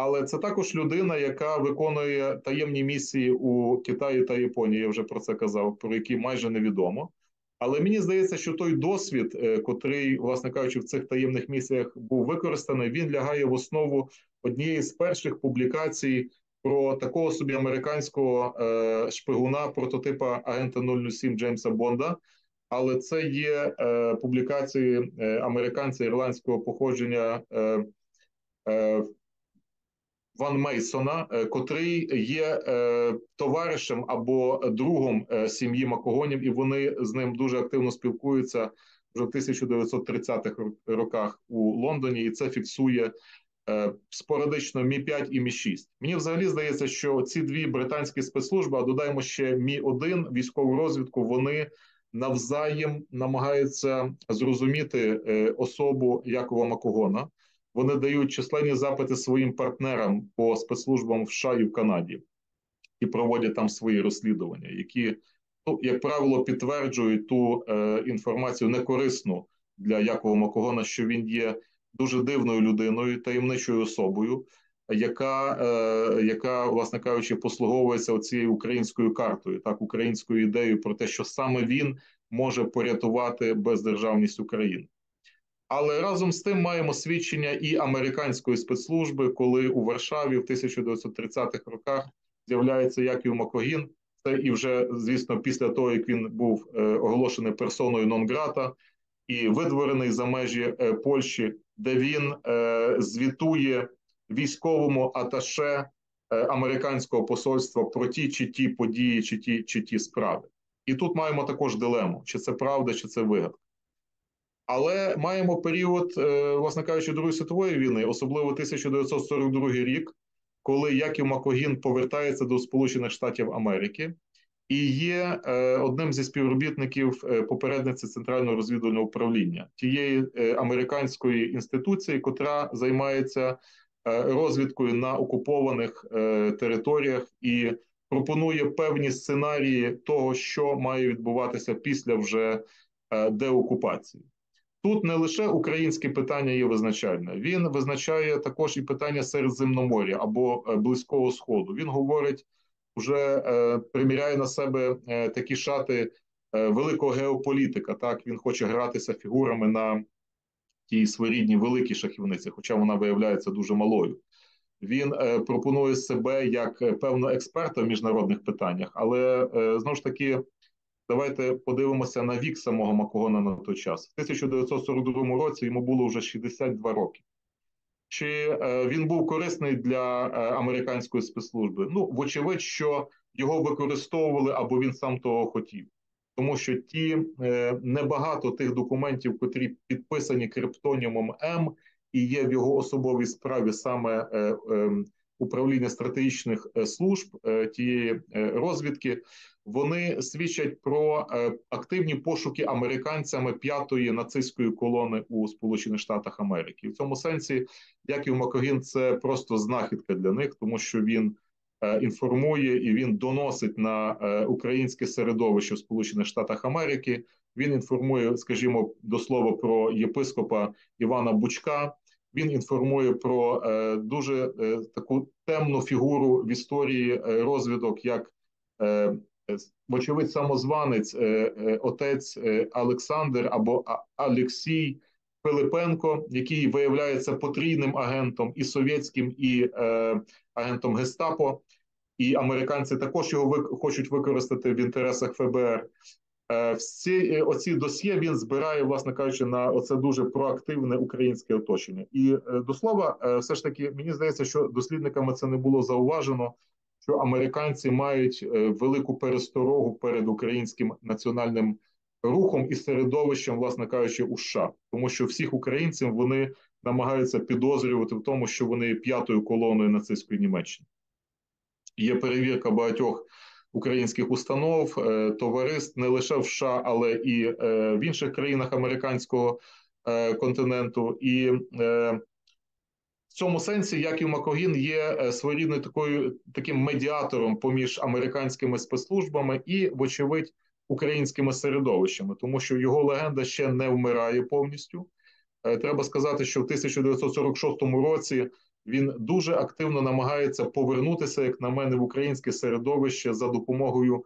але це також людина, яка виконує таємні місії у Китаї та Японії. Я вже про це казав, про які майже невідомо. Але мені здається, що той досвід, е, котрий, власне кажучи, в цих таємних місіях був використаний, він лягає в основу однієї з перших публікацій про такого собі американського е, шпигуна прототипа агента 007 Джеймса Бонда. Але це є е, публікації американця ірландського походження Ван Мейсона, е, котрий є е, товаришем або другом е, сім'ї Макогонів, і вони з ним дуже активно спілкуються вже в 1930-х роках у Лондоні, і це фіксує спорадично Мі 5 і Мі 6 Мені взагалі здається, що ці дві британські спецслужби, а додаємо ще Мі 1 військову розвідку, вони навзаєм намагаються зрозуміти особу Якова Макогона. Вони дають численні запити своїм партнерам по спецслужбам в США і в Канаді і проводять там свої розслідування, які, ну, як правило, підтверджують ту е, інформацію некорисну для Якова Макогона, що він є дуже дивною людиною, таємничою особою, яка, е, яка, власне кажучи, послуговується цією українською картою, так українською ідеєю про те, що саме він може порятувати бездержавність України. Але разом з тим маємо свідчення і американської спецслужби, коли у Варшаві в 1930-х роках з'являється Яків Макогін. Це і вже, звісно, після того, як він був е, оголошений персоною нон-грата і видворений за межі е, Польщі, де він е, звітує військовому аташе американського посольства про ті чи ті події, чи ті, чи ті справи. І тут маємо також дилему: чи це правда, чи це вигадка. Але маємо період, е, власне кажучи, Другої світової війни, особливо 1942 рік, коли Яків Макогін повертається до Сполучених Штатів Америки і є е, одним зі співробітників е, попередниці центрального розвідувального управління тієї американської інституції, котра займається розвідкою на окупованих територіях і пропонує певні сценарії того, що має відбуватися після вже деокупації. Тут не лише українське питання є визначальне, він визначає також і питання Середземномор'я або е, Близького Сходу. Він говорить, вже е, приміряє на себе е, такі шати е, великого геополітика. Так він хоче гратися фігурами на тій своєрідній великій шахівниці, хоча вона виявляється дуже малою. Він е, пропонує себе як е, певно експерта в міжнародних питаннях, але знову ж таки Давайте подивимося на вік самого Макогона на той час. В 1942 році йому було вже 62 роки. Чи е, він був корисний для е, американської спецслужби? Ну, вочевидь, що його використовували або він сам того хотів, тому що ті е, небагато тих документів, котрі підписані криптонімом М, і є в його особовій справі саме е, е, управління стратегічних служб тієї розвідки вони свідчать про активні пошуки американцями п'ятої нацистської колони у Сполучених Штатах Америки. В цьому сенсі Яків Макогін це просто знахідка для них, тому що він інформує і він доносить на українське середовище в Сполучених Штатах Америки. Він інформує, скажімо, до слова про єпископа Івана Бучка. Він інформує про е, дуже е, таку темну фігуру в історії е, розвідок, як е, вочевидь самозванець, е, е, отець е, Олександр або Алексій Пилипенко, який виявляється потрійним агентом і совєтським, і е, агентом Гестапо. І американці також його вик хочуть використати в інтересах ФБР. Е, всі оці досьє він збирає, власне кажучи, на оце дуже проактивне українське оточення. І е, до слова, все ж таки, мені здається, що дослідниками це не було зауважено, що американці мають велику пересторогу перед українським національним рухом і середовищем, власне кажучи, у США, тому що всіх українців вони намагаються підозрювати в тому, що вони є п'ятою колоною нацистської Німеччини. Є перевірка багатьох українських установ, е, товариств не лише в США, але і е, в інших країнах американського е, континенту. І цьому сенсі Яків Макогін є своєрідною такою таким медіатором поміж американськими спецслужбами і, вочевидь, українськими середовищами, тому що його легенда ще не вмирає повністю. Треба сказати, що в 1946 році він дуже активно намагається повернутися, як на мене, в українське середовище за допомогою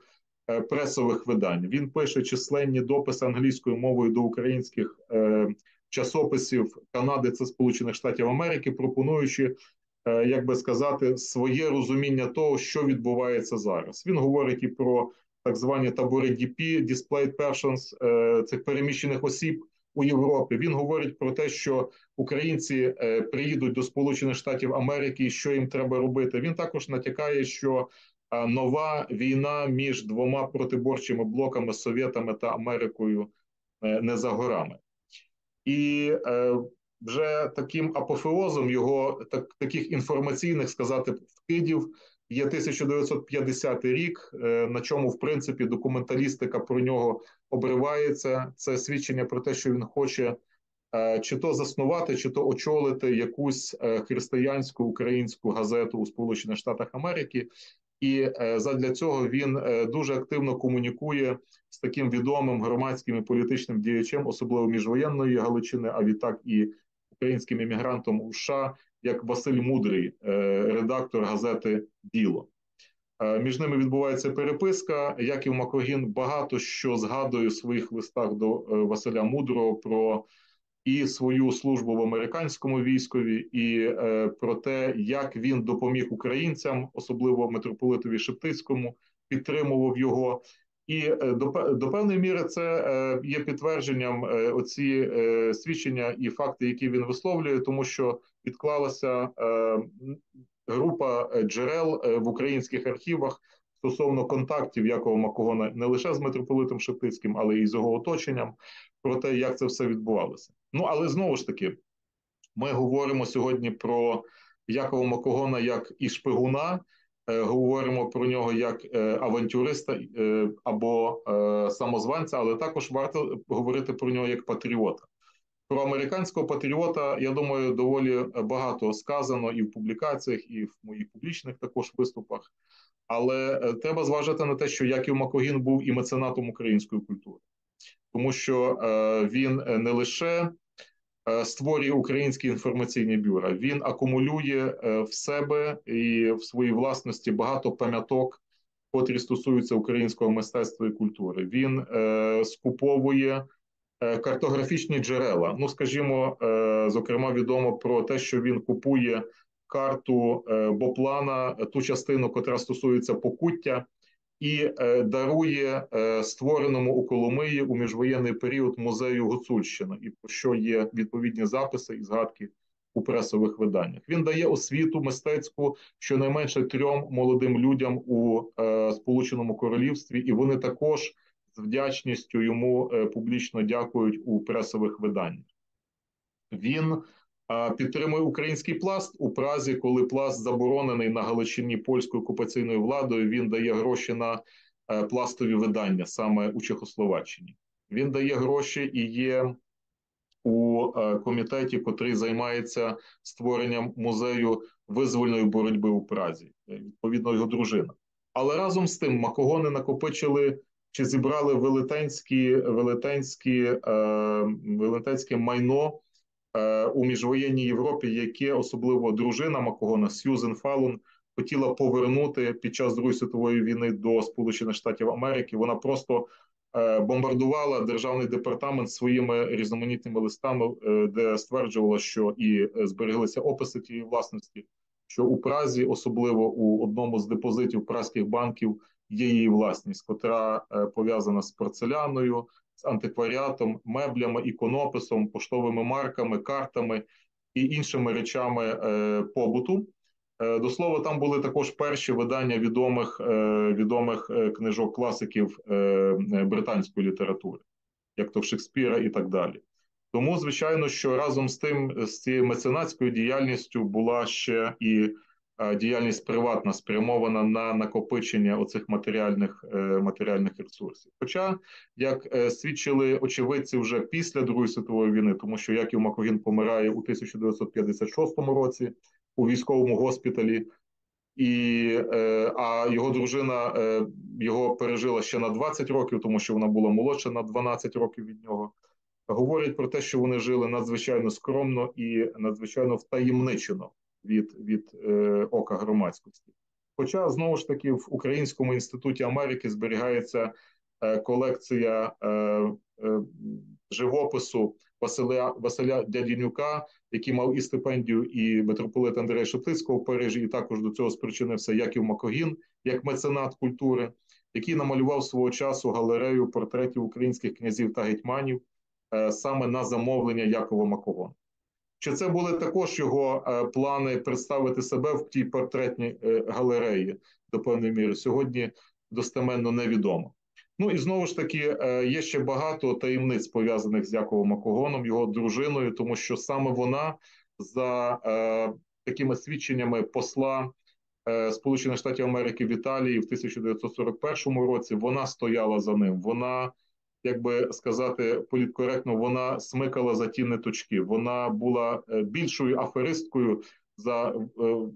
е, пресових видань. Він пише численні дописи англійською мовою до українських е, часописів Канади та Сполучених Штатів Америки, пропонуючи як би сказати, своє розуміння того, що відбувається зараз. Він говорить і про так звані табори DP, Displaced Persons, цих переміщених осіб у Європі. Він говорить про те, що українці приїдуть до Сполучених Штатів Америки, і що їм треба робити. Він також натякає, що нова війна між двома протиборчими блоками Совєтами та Америкою не за горами. І вже таким апофеозом його так, таких інформаційних сказати вкидів є 1950 рік, е, на чому в принципі документалістика про нього обривається. Це свідчення про те, що він хоче е, чи то заснувати, чи то очолити якусь е, християнську українську газету у Сполучених Штатах Америки. І задля цього він дуже активно комунікує з таким відомим громадським і політичним діячем, особливо міжвоєнної Галичини, а відтак і українським іммігрантом у США, як Василь Мудрий, е, редактор газети Діло. Е, між ними відбувається переписка. Яків Макогін багато що згадує в своїх листах до е, Василя Мудрого про і свою службу в американському військові, і е, про те, як він допоміг українцям, особливо митрополитові Шептицькому, підтримував його. І е, до до певної міри це е, є підтвердженням е, оці свідчення і факти, які він висловлює, тому що відклалася група джерел в українських архівах стосовно контактів Якова Макогона не лише з митрополитом Шептицьким, але і з його оточенням, про те, як це все відбувалося. Ну але знову ж таки, ми говоримо сьогодні про Якова Макогона як і шпигуна. Е, говоримо про нього як е, авантюриста е, або самозванця, але також варто говорити про нього як патріота. Про американського патріота, я думаю, доволі багато сказано і в публікаціях, і в моїх публічних також виступах. Але треба зважати на те, що Яків Макогін був і меценатом української культури, тому що він не лише створює українські інформаційні бюра. Він акумулює е, в себе і в своїй власності багато пам'яток, котрі стосуються українського мистецтва і культури. Він е, скуповує картографічні джерела. Ну, скажімо, зокрема, відомо про те, що він купує карту Боплана, ту частину, котра стосується покуття і е, дарує е, створеному у Коломиї у міжвоєнний період музею Гуцульщина, і про що є відповідні записи і згадки у пресових виданнях. Він дає освіту мистецьку щонайменше трьом молодим людям у е, Сполученому Королівстві, і вони також з вдячністю йому публічно дякують у пресових виданнях. Він підтримує український пласт у Празі, коли пласт заборонений на Галичині польською окупаційною владою. Він дає гроші на е, пластові видання саме у Чехословаччині. Він дає гроші і є у е, комітеті, котрий займається створенням музею визвольної боротьби у Празі, е, відповідно, його дружина. Але разом з тим Макогони накопичили чи зібрали велетенські велетенські, е, велетенське майно у міжвоєнній Європі, яке особливо дружина Макогона Сьюзен Фалун хотіла повернути під час Другої світової війни до Сполучених Штатів Америки. Вона просто е, бомбардувала державний департамент своїми різноманітними листами, е, де стверджувала, що і збереглися описи тієї власності, що у Празі, особливо у одному з депозитів празьких банків, є її власність, котра пов'язана з порцеляною, з антикваріатом, меблями, іконописом, поштовими марками, картами і іншими речами е, побуту. Е, до слова, там були також перші видання відомих е, відомих книжок класиків британської літератури, як то Шекспіра і так далі. Тому, звичайно, що разом з тим, з цією меценатською діяльністю була ще і діяльність приватна спрямована на накопичення оцих матеріальних е, матеріальних ресурсів. Хоча, як е, свідчили очевидці вже після Другої світової війни, тому що Яків Макогін помирає у 1956 році у військовому госпіталі. І е, а його дружина його пережила ще на 20 років, тому що вона була молодша на 12 років від нього. Говорять про те, що вони жили надзвичайно скромно і надзвичайно втаємничено від від е, ока громадськості. Хоча знову ж таки в Українському інституті Америки зберігається е, колекція е, е, живопису Василя Василя Дядінюка, який мав і стипендію, і митрополит Андрей Шептицького в Парижі, і також до цього спричинився Яків Макогін, як меценат культури, який намалював свого часу галерею портретів українських князів та гетьманів саме на замовлення Якова Макогона. Чи це були також його плани представити себе в тій портретній галереї до певної міри? Сьогодні достеменно невідомо. Ну і знову ж таки є ще багато таємниць пов'язаних з Яковом Макогоном, його дружиною, тому що саме вона за е, такими свідченнями посла е, Сполучених Штатів Америки в Італії в 1941 році вона стояла за ним. Вона, як би сказати, політкоректно, вона смикала за ті ниточки. Вона була більшою аферисткою за е,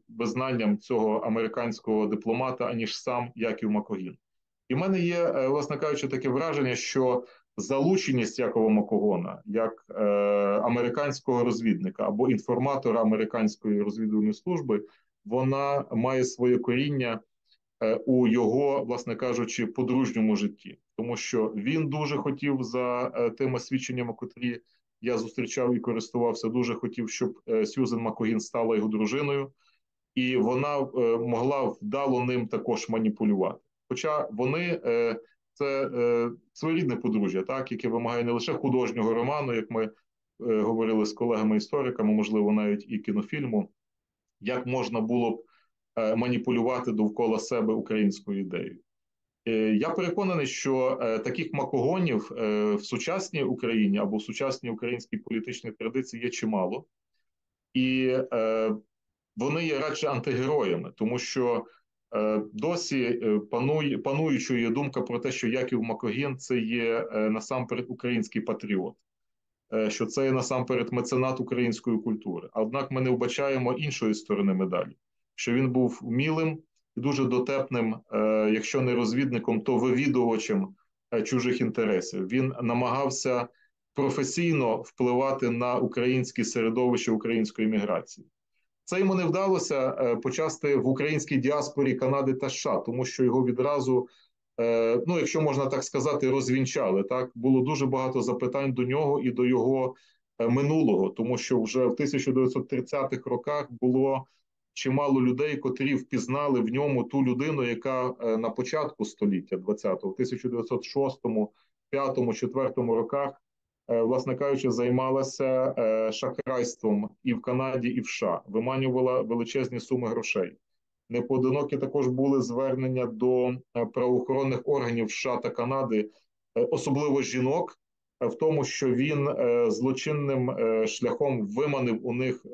визнанням цього американського дипломата, аніж сам Яків Макогін. І в мене є, е, власне кажучи, таке враження, що залученість Якова Макогона як е, американського розвідника або інформатора американської розвідувальної служби, вона має своє коріння е, у його, власне кажучи, подружньому житті, тому що він дуже хотів за е, тими свідченнями, котрі я зустрічав і користувався, дуже хотів, щоб е, Сюзен Макогін стала його дружиною, і вона е, могла вдало ним також маніпулювати. Хоча вони е, це е, своєрідне подружжя, так яке вимагає не лише художнього роману, як ми е, говорили з колегами-істориками, можливо, навіть і кінофільму, як можна було б маніпулювати довкола себе українською ідеєю. Я переконаний, що таких макогонів в сучасній Україні або в сучасній українській політичній традиції є чимало, і вони є радше антигероями, тому що Е, досі е, панує пануючою є думка про те, що Яків Макогін це є е, насамперед український патріот, що це є насамперед меценат української культури. Однак ми не вбачаємо іншої сторони медалі, що він був вмілим і дуже дотепним, якщо не розвідником, то вивідувачем чужих інтересів. Він намагався професійно впливати на українське середовище української міграції. Це йому не вдалося е, почасти в українській діаспорі Канади та США, тому що його відразу, е, ну якщо можна так сказати, розвінчали. Так було дуже багато запитань до нього і до його е, минулого, тому що вже в 1930-х роках було чимало людей, котрі впізнали в ньому ту людину, яка на початку століття 20-го, в 1906, 5, 4 роках Е, власне кажучи, займалася е, шахрайством і в Канаді, і в США, виманювала величезні суми грошей. Непоодинокі також були звернення до е, правоохоронних органів США та Канади, особливо жінок, в тому, що він злочинним шляхом виманив у них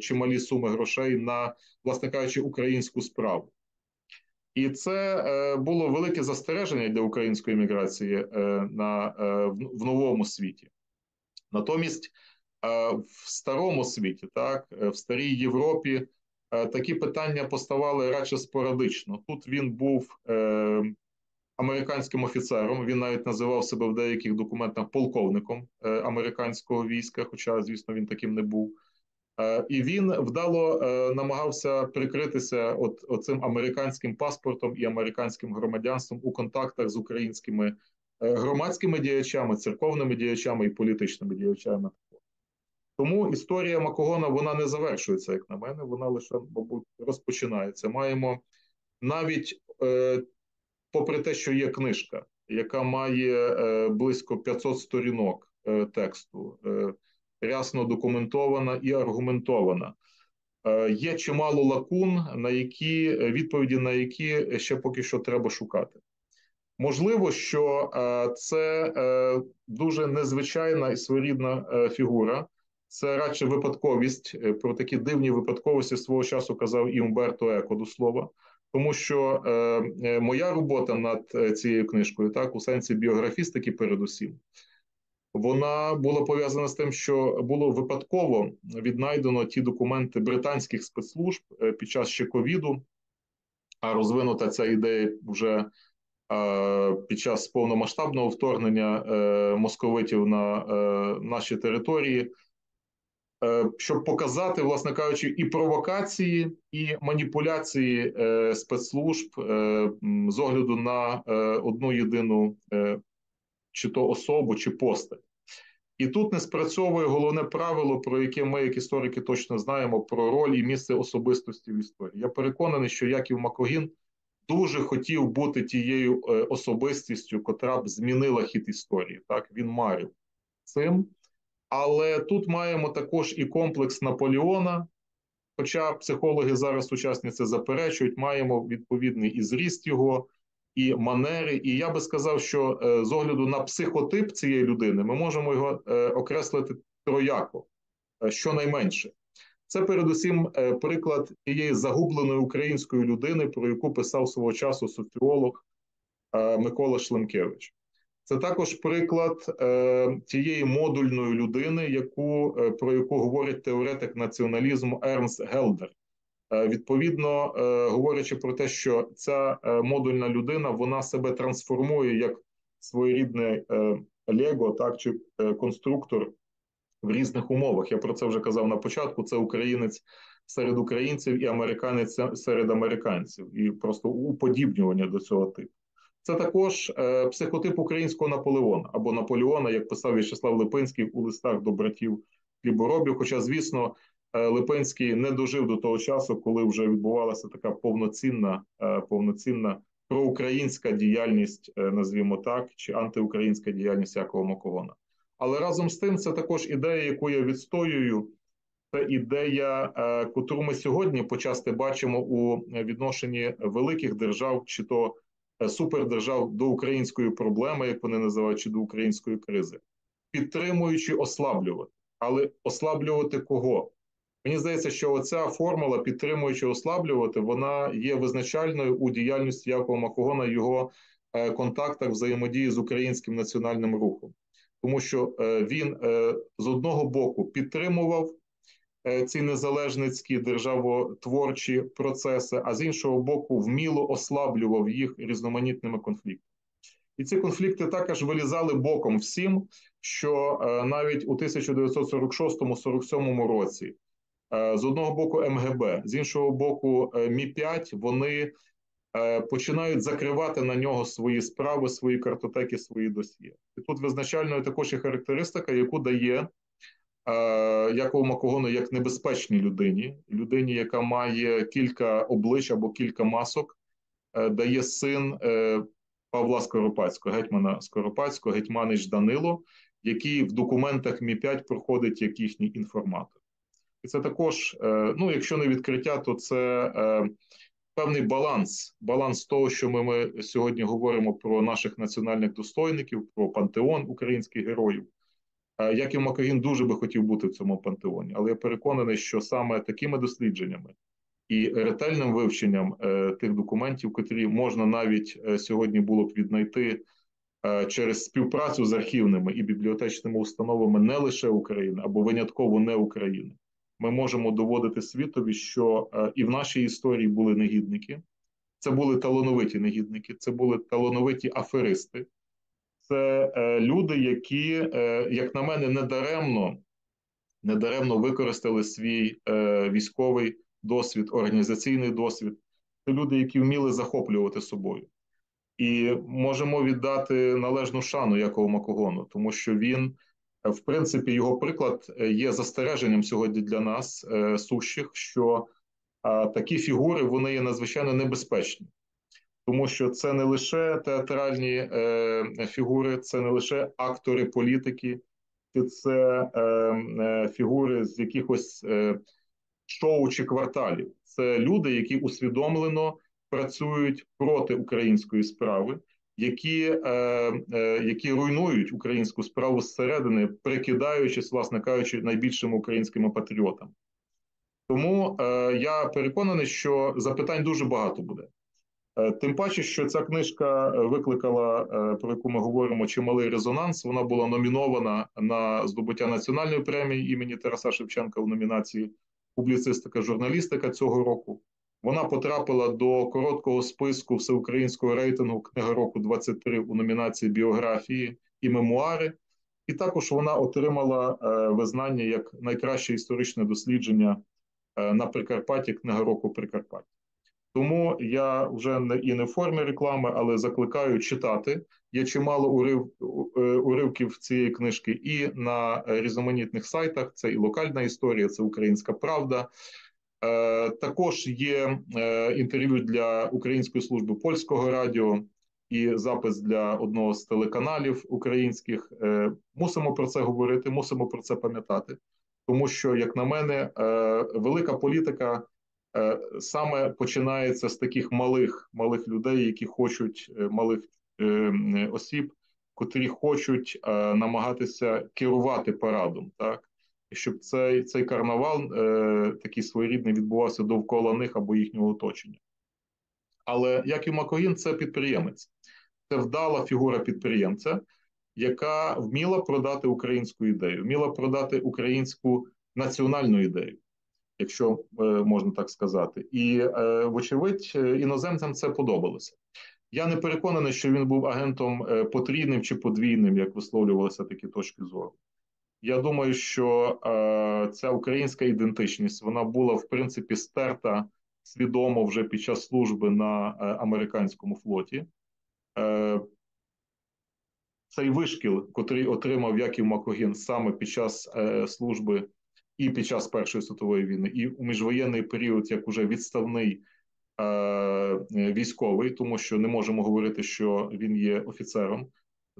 чималі суми грошей на, власне кажучи, українську справу. І це було велике застереження для української міграції на в новому світі. Натомість в старому світі, так в старій Європі, такі питання поставали радше спорадично. Тут він був американським офіцером. Він навіть називав себе в деяких документах полковником американського війська, хоча, звісно, він таким не був. І він вдало намагався прикритися от, оцим американським паспортом і американським громадянством у контактах з українськими громадськими діячами, церковними діячами і політичними діячами. Тому історія Макогона вона не завершується, як на мене, вона лише, мабуть, розпочинається. Маємо навіть, е, попри те, що є книжка, яка має е, близько 500 сторінок е, тексту, е, рясно документована і аргументована. Є чимало лакун, на які відповіді на які ще поки що треба шукати. Можливо, що це дуже незвичайна і своєрідна фігура. Це радше випадковість. Про такі дивні випадковості свого часу казав і Умберто Еко до слова. Тому що е, моя робота над цією книжкою, так, у сенсі біографістики, передусім, вона була пов'язана з тим, що було випадково віднайдено ті документи британських спецслужб під час ще ковіду, а розвинута ця ідея вже під час повномасштабного вторгнення е, московитів на е, наші території, е, щоб показати, власне кажучи, і провокації, і маніпуляції спецслужб з огляду на одну єдину чи то особу, чи постать. І тут не спрацьовує головне правило, про яке ми, як історики, точно знаємо, про роль і місце особистості в історії. Я переконаний, що Яків Макогін дуже хотів бути тією е, особистістю, котра б змінила хід історії. Так він марив цим. Але тут маємо також і комплекс Наполеона. Хоча психологи зараз сучасні це заперечують, маємо відповідний і зріст його, і манери. І я би сказав, що е, з огляду на психотип цієї людини ми можемо його е, окреслити трояко, е, щонайменше. Це передусім приклад тієї загубленої української людини, про яку писав свого часу соціолог Микола Шлемкевич. Це також приклад е, тієї модульної людини, яку, е, про яку говорить теоретик націоналізму Ернст Гелдер. Е, відповідно, е, говорячи про те, що ця е, модульна людина вона себе трансформує як своєрідне е, лего, так чи е, конструктор в різних умовах. Я про це вже казав на початку. Це українець серед українців і американець серед американців, і просто уподібнювання до цього типу. Це також е, психотип українського Наполеона або Наполеона, як писав В'ячеслав Липинський у листах до братів хліборобів. Хоча, звісно, е, Липинський не дожив до того часу, коли вже відбувалася така повноцінна, е, повноцінна проукраїнська діяльність, назвімо так, чи антиукраїнська діяльність Якова Макогона. Але разом з тим, це також ідея, яку я відстоюю. Це ідея, котру ми сьогодні почасти бачимо у відношенні великих держав, чи то супердержав до української проблеми, як вони називають, чи до української кризи, підтримуючи ослаблювати, але ослаблювати кого? Мені здається, що оця формула, підтримуючи ослаблювати, вона є визначальною у діяльності Якова Макогона, його е, контактах взаємодії з українським національним рухом, тому що він з одного боку підтримував. Ці незалежницькі державотворчі процеси, а з іншого боку, вміло ослаблював їх різноманітними конфліктами. І ці конфлікти також вилізали боком всім, що навіть у 1946-47 році з одного боку МГБ, з іншого боку, Мі 5 вони починають закривати на нього свої справи, свої картотеки, свої досьє. І тут визначальною також є характеристика, яку дає. Якову Макогону як небезпечній людині, людині, яка має кілька облич або кілька масок, дає син Павла Скоропадського, гетьмана Скоропадського, гетьманич Данило, який в документах Мі 5 проходить як їхній інформатор. І це також, ну якщо не відкриття, то це певний баланс, баланс того, що ми, ми сьогодні говоримо про наших національних достойників, про пантеон українських героїв. Яків Макогін дуже би хотів бути в цьому пантеоні, але я переконаний, що саме такими дослідженнями і ретельним вивченням е, тих документів, котрі можна навіть е, сьогодні було б віднайти е, через співпрацю з архівними і бібліотечними установами не лише України або винятково не України, ми можемо доводити світові, що е, і в нашій історії були негідники. Це були талановиті негідники, це були талановиті аферисти. Це е, люди, які, е, як на мене, недаремно недаремно використали свій е, військовий досвід, організаційний досвід. Це люди, які вміли захоплювати собою. І можемо віддати належну шану Якову Макогону, тому що він, в принципі, його приклад є застереженням сьогодні для нас, сущих, що такі фігури вони є надзвичайно небезпечні тому що це не лише театральні е, фігури, це не лише актори політики, це е, е, фігури з якихось е, шоу чи кварталів. Це люди, які усвідомлено працюють проти української справи, які е, е, які руйнують українську справу зсередини, прикидаючись, власне кажучи, найбільшими українськими патріотами. Тому е, я переконаний, що запитань дуже багато буде. Е, тим паче, що ця книжка викликала, е, про яку ми говоримо, чималий резонанс. Вона була номінована на здобуття національної премії імені Тараса Шевченка у номінації Публіцистика журналістика цього року. Вона потрапила до короткого списку всеукраїнського рейтингу книга року 23 у номінації біографії і мемуари. І також вона отримала е, визнання як найкраще історичне дослідження на Прикарпатті книга року Прикарпаття. Тому я вже не і не в формі реклами, але закликаю читати. Є чимало урив, е, уривків цієї книжки і на різноманітних сайтах. Це і локальна історія, це Українська Правда. Е, також є е, інтерв'ю для Української служби польського радіо і запис для одного з телеканалів українських. Мусимо про це говорити, мусимо про це пам'ятати, тому що, як на мене, велика політика. Е, саме починається з таких малих малих людей, які хочуть е, малих е, осіб, котрі хочуть намагатися керувати парадом, так? І щоб цей цей карнавал такий своєрідний відбувався довкола них або їхнього оточення. Але як і Макогін, це підприємець, це вдала фігура підприємця, яка вміла продати українську ідею, вміла продати українську національну ідею якщо е, можна так сказати, і е, вочевидь іноземцям це подобалося. Я не переконаний, що він був агентом е, потрійним чи подвійним, як висловлювалися такі точки зору. Я думаю, що е, ця українська ідентичність вона була в принципі стерта свідомо вже під час служби на е, американському флоті. Е, Цей вишкіл, котрий отримав Яків Макогін саме під час е, служби і під час Першої світової війни, і у міжвоєнний період, як уже відставний е, військовий, тому що не можемо говорити, що він є офіцером,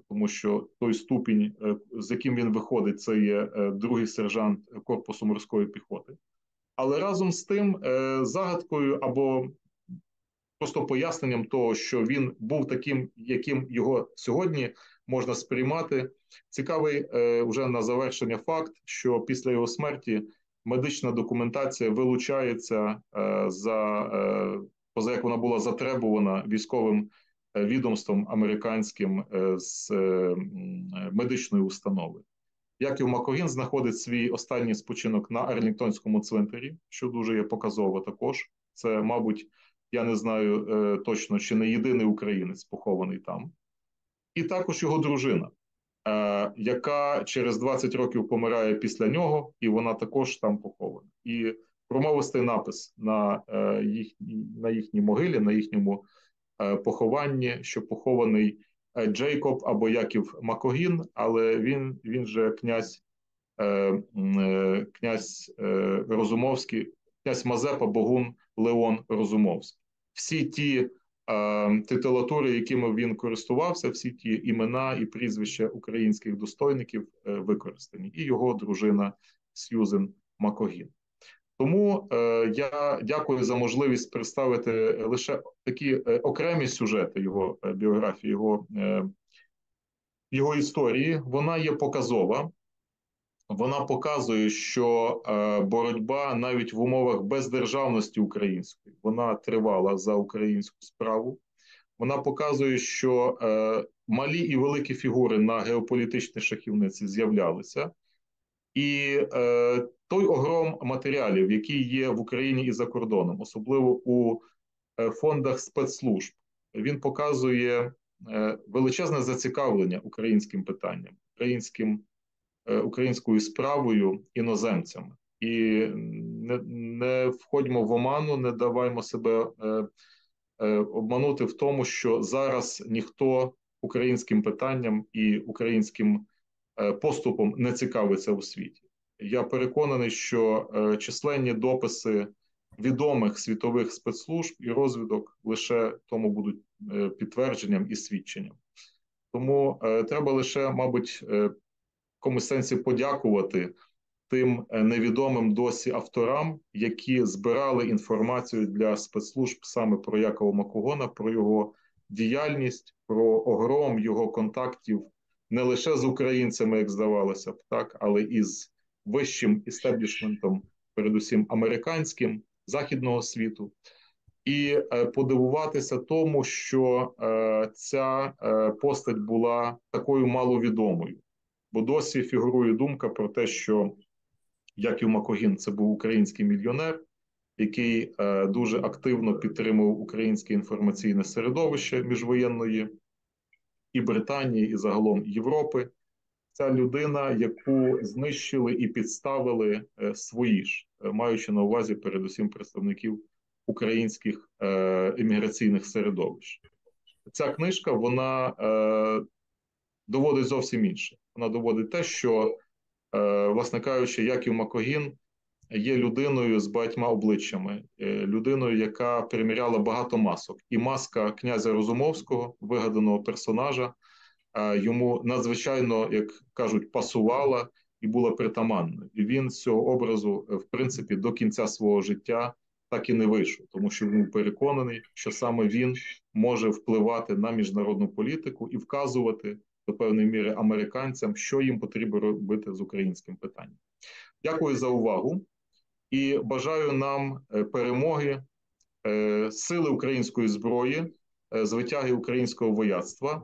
тому що той ступінь, е, з яким він виходить, це є е, другий сержант корпусу морської піхоти. Але разом з тим, е, загадкою або просто поясненням того, що він був таким, яким його сьогодні можна сприймати. Цікавий е, вже на завершення факт, що після його смерті медична документація вилучається е, за е, поза як вона була затребувана військовим відомством американським з медичної установи. Яків Макогін знаходить свій останній спочинок на Арлінгтонському цвинтарі, що дуже є показово також. Це, мабуть, я не знаю точно, чи не єдиний українець похований там і також його дружина, е, яка через 20 років помирає після нього, і вона також там похована. І промовистий напис на е, їх, на їхній могилі, на їхньому е, похованні, що похований е, Джейкоб або Яків Макогін, але він він же князь е, е, князь Розумовський, князь Мазепа Богун Леон Розумовський. Всі ті титулатури, якими він користувався, всі ті імена і прізвища українських достойників е, використані, і його дружина Сьюзен Макогін. Тому е, я дякую за можливість представити лише такі е, окремі сюжети його біографії, його, його історії. Вона є показова. Вона показує, що е, боротьба навіть в умовах бездержавності української вона тривала за українську справу. Вона показує, що е, малі і великі фігури на геополітичній шахівниці з'являлися, і е, той огром матеріалів, який є в Україні і за кордоном, особливо у фондах спецслужб, він показує величезне зацікавлення українським питанням, українським. Е, українською справою іноземцями, і не не входьмо в оману, не даваймо себе е, е, обманути в тому, що зараз ніхто українським питанням і українським е, поступом не цікавиться у світі. Я переконаний, що е, численні дописи відомих світових спецслужб і розвідок лише тому будуть підтвердженням і свідченням. Тому треба лише, мабуть, якомусь сенсі подякувати тим е, невідомим досі авторам, які збирали інформацію для спецслужб саме про Якова Макогона, про його діяльність, про огром його контактів не лише з українцями, як здавалося б, так, але і з вищим істеблішментом, передусім американським західного світу. І е, подивуватися тому, що е, ця е, постать була такою маловідомою бо досі фігурує думка про те, що Яків Макогін це був український мільйонер, який е, дуже активно підтримував українське інформаційне середовище міжвоєнної і Британії, і загалом Європи. Ця людина, яку знищили і підставили е, свої ж, е, маючи на увазі передусім представників українських еміграційних середовищ. Ця книжка вона доводить зовсім інше. Вона доводить те, що, власне кажучи, Яків Макогін є людиною з багатьма обличчями, людиною, яка приміряла багато масок, і маска князя Розумовського, вигаданого персонажа, йому надзвичайно, як кажуть, пасувала і була притаманною. І він з цього образу, в принципі, до кінця свого життя так і не вийшов, тому що він переконаний, що саме він може впливати на міжнародну політику і вказувати до певної міри американцям, що їм потрібно робити з українським питанням. Дякую за увагу і бажаю нам е, перемоги, е, сили української зброї, е, звитяги українського вояцтва.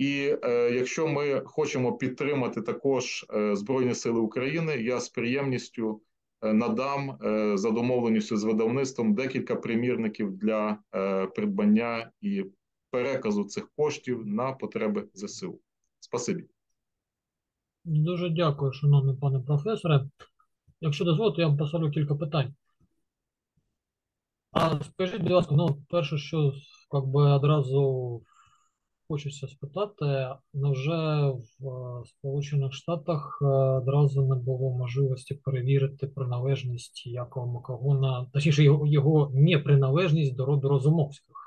І е, якщо ми хочемо підтримати також е, Збройні Сили України, я з приємністю е, надам за домовленістю з видавництвом декілька примірників для придбання і переказу цих коштів на потреби ЗСУ. Спасибі. Дуже дякую, шановний пане професоре. Якщо дозволите, я вам поставлю кілька питань. А скажіть, будь ласка, ну, перше, що как би одразу хочеться спитати, невже в е, Сполучених Штатах е, одразу не було можливості перевірити приналежність Якова Макагона, точніше його, його неприналежність до роду Розумовських?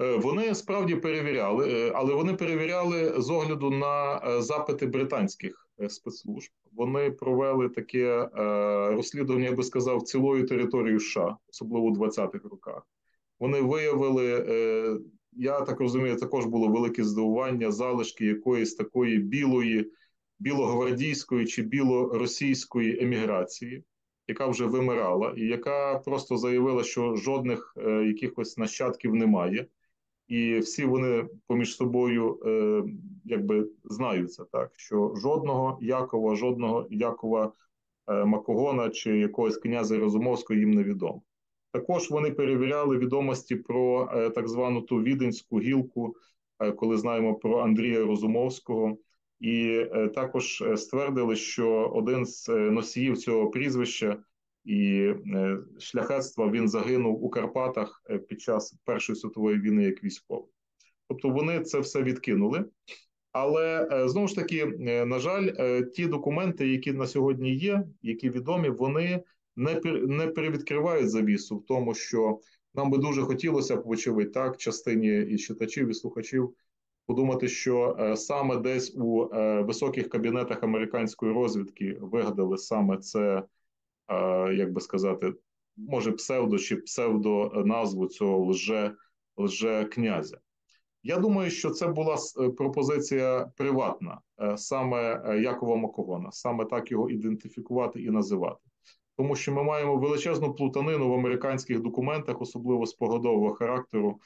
Е, вони справді перевіряли, але вони перевіряли з огляду на запити британських спецслужб. Вони провели таке розслідування, я би сказав, цілою територією США, особливо у 20-х роках. Вони виявили, е, я так розумію, також було велике здивування залишки якоїсь такої білої, білогвардійської чи білоросійської еміграції, яка вже вимирала, і яка просто заявила, що жодних е, якихось нащадків немає. І всі вони поміж собою е, якби знаються, так що жодного Якова, жодного Якова е, Макогона чи якогось князя Розумовського їм не відомо. Також вони перевіряли відомості про е, так звану ту віденську гілку, е, коли знаємо про Андрія Розумовського, і е, також ствердили, що один з носіїв цього прізвища і шляхетства він загинув у Карпатах під час Першої світової війни як військовий. Тобто вони це все відкинули. Але знову ж таки, на жаль, ті документи, які на сьогодні є, які відомі, вони не не перевідкривають завісу в тому, що нам би дуже хотілося б, вочевидь, так, частині і читачів, і слухачів подумати, що е, саме десь у е, високих кабінетах американської розвідки вигадали саме це, е, як би сказати, може псевдо чи псевдо назву цього лже, лже князя. Я думаю, що це була пропозиція приватна, саме Якова Макогона, саме так його ідентифікувати і називати тому що ми маємо величезну плутанину в американських документах, особливо з погодового характеру,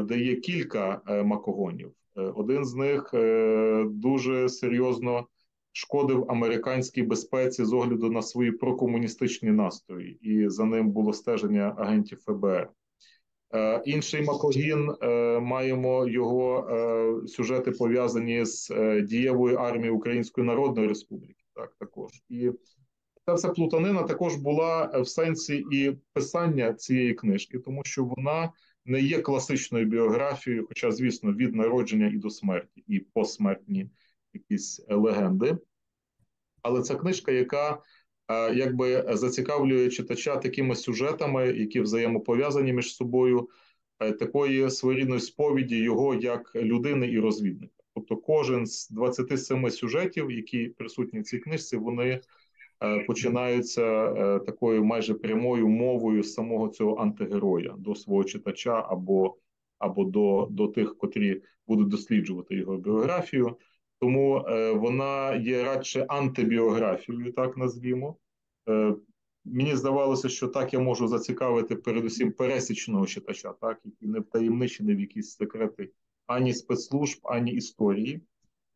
де є кілька е, макогонів. Е, один з них е, дуже серйозно шкодив американській безпеці з огляду на свої прокомуністичні настрої, і за ним було стеження агентів ФБР. Інший Макогін маємо його сюжети пов'язані з дієвою армією Української Народної Республіки. Так, також і ця вся плутанина також була в сенсі і писання цієї книжки, тому що вона не є класичною біографією, хоча, звісно, від народження і до смерті, і посмертні якісь легенди. Але це книжка, яка е, якби зацікавлює читача такими сюжетами, які взаємопов'язані між собою, е, такої своєрідної сповіді його як людини і розвідника. Тобто, кожен з 27 сюжетів, які присутні в цій книжці, вони Е, починаються такою майже прямою мовою самого цього антигероя до свого читача або або до до тих, котрі будуть досліджувати його біографію. Тому е, вона є радше антибіографією, так назвімо. Мені здавалося, що так я можу зацікавити передусім пересічного читача, так який не втаємничений в якісь секрети ані спецслужб, ані історії.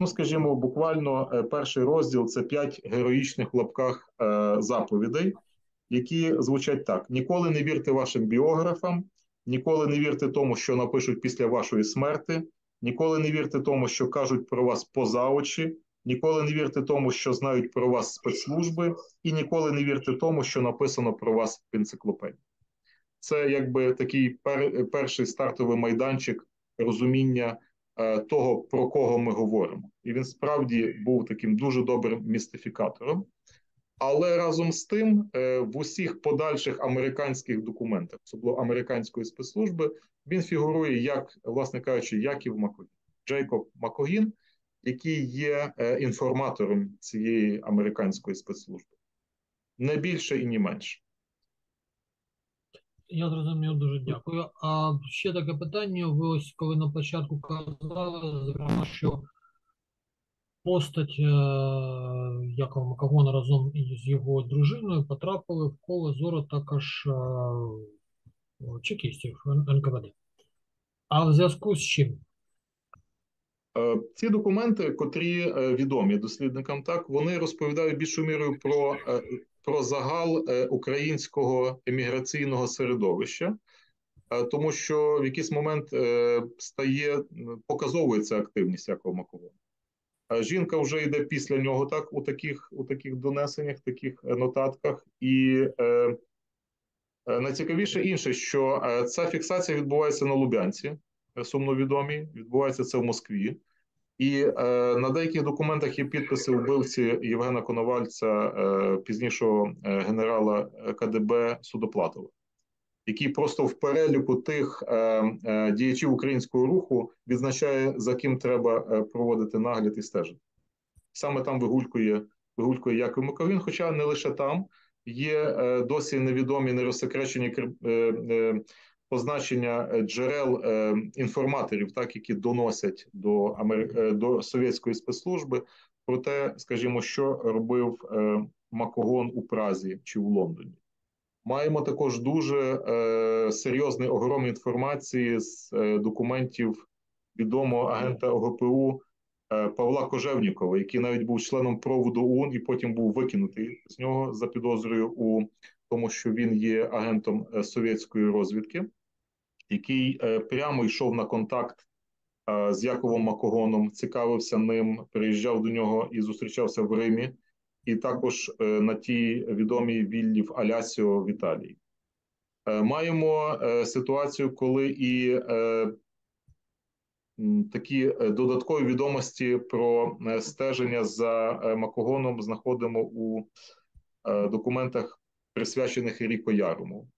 Ну, скажімо, буквально е, перший розділ це п'ять героїчних в лапках е, заповідей, які звучать так: ніколи не вірте вашим біографам, ніколи не вірте тому, що напишуть після вашої смерти, ніколи не вірте тому, що кажуть про вас поза очі, Ніколи не вірте тому, що знають про вас спецслужби, і ніколи не вірте тому, що написано про вас в енциклопедії. Це якби такий пер, перший стартовий майданчик розуміння е, того, про кого ми говоримо. І він справді був таким дуже добрим містифікатором. Але разом з тим, е, в усіх подальших американських документах, особливо американської спецслужби, він фігурує як, власне кажучи, Яків Макогін, Джейкоб Макогін, який є е, інформатором цієї американської спецслужби. Не більше і не менше. Я зрозумів, дуже дякую. А ще таке питання. Ви ось коли на початку казали, зокрема, що постать е, Якова Макагона разом із його дружиною потрапили в коло зору також е, чекістів НКВД. А в зв'язку з чим? Е, ці документи, котрі е, відомі дослідникам, так вони розповідають більшою мірою про е, про загал українського еміграційного середовища, тому що в якийсь момент стає показовується активність Якова Макогона. Жінка вже йде після нього, так у таких у таких донесеннях, таких нотатках, і найцікавіше інше, що ця фіксація відбувається на Лубянці, сумновідомі, відбувається це в Москві. І е, на деяких документах є підписи вбивці Євгена Коновальця, е, пізнішого е, генерала КДБ Судоплатова, який просто в переліку тих е, е, діячів українського руху відзначає, за ким треба е, проводити нагляд і стежити. Саме там вигулькує вигулькує Яков Маковін, хоча не лише там є е, досі невідомі нерозсекречені е, е, позначення джерел інформаторів, так які доносять до Амер... До совєтської спецслужби про те, скажімо, що робив Макогон у Празі чи в Лондоні. Маємо також дуже е, серйозний огром інформації з е, документів відомого агента ОГПУ Павла Кожевнікова, який навіть був членом проводу ОУН і потім був викинутий з нього за підозрою у тому, що він є агентом е, совєтської розвідки який е, прямо йшов на контакт е, з Яковом Макогоном, цікавився ним, приїжджав до нього і зустрічався в Римі, і також е, на тій відомій віллі в Алясіо в Італії. Маємо ситуацію, коли і такі додаткові відомості про стеження за Макогоном знаходимо у документах, присвячених Ріко Ярому.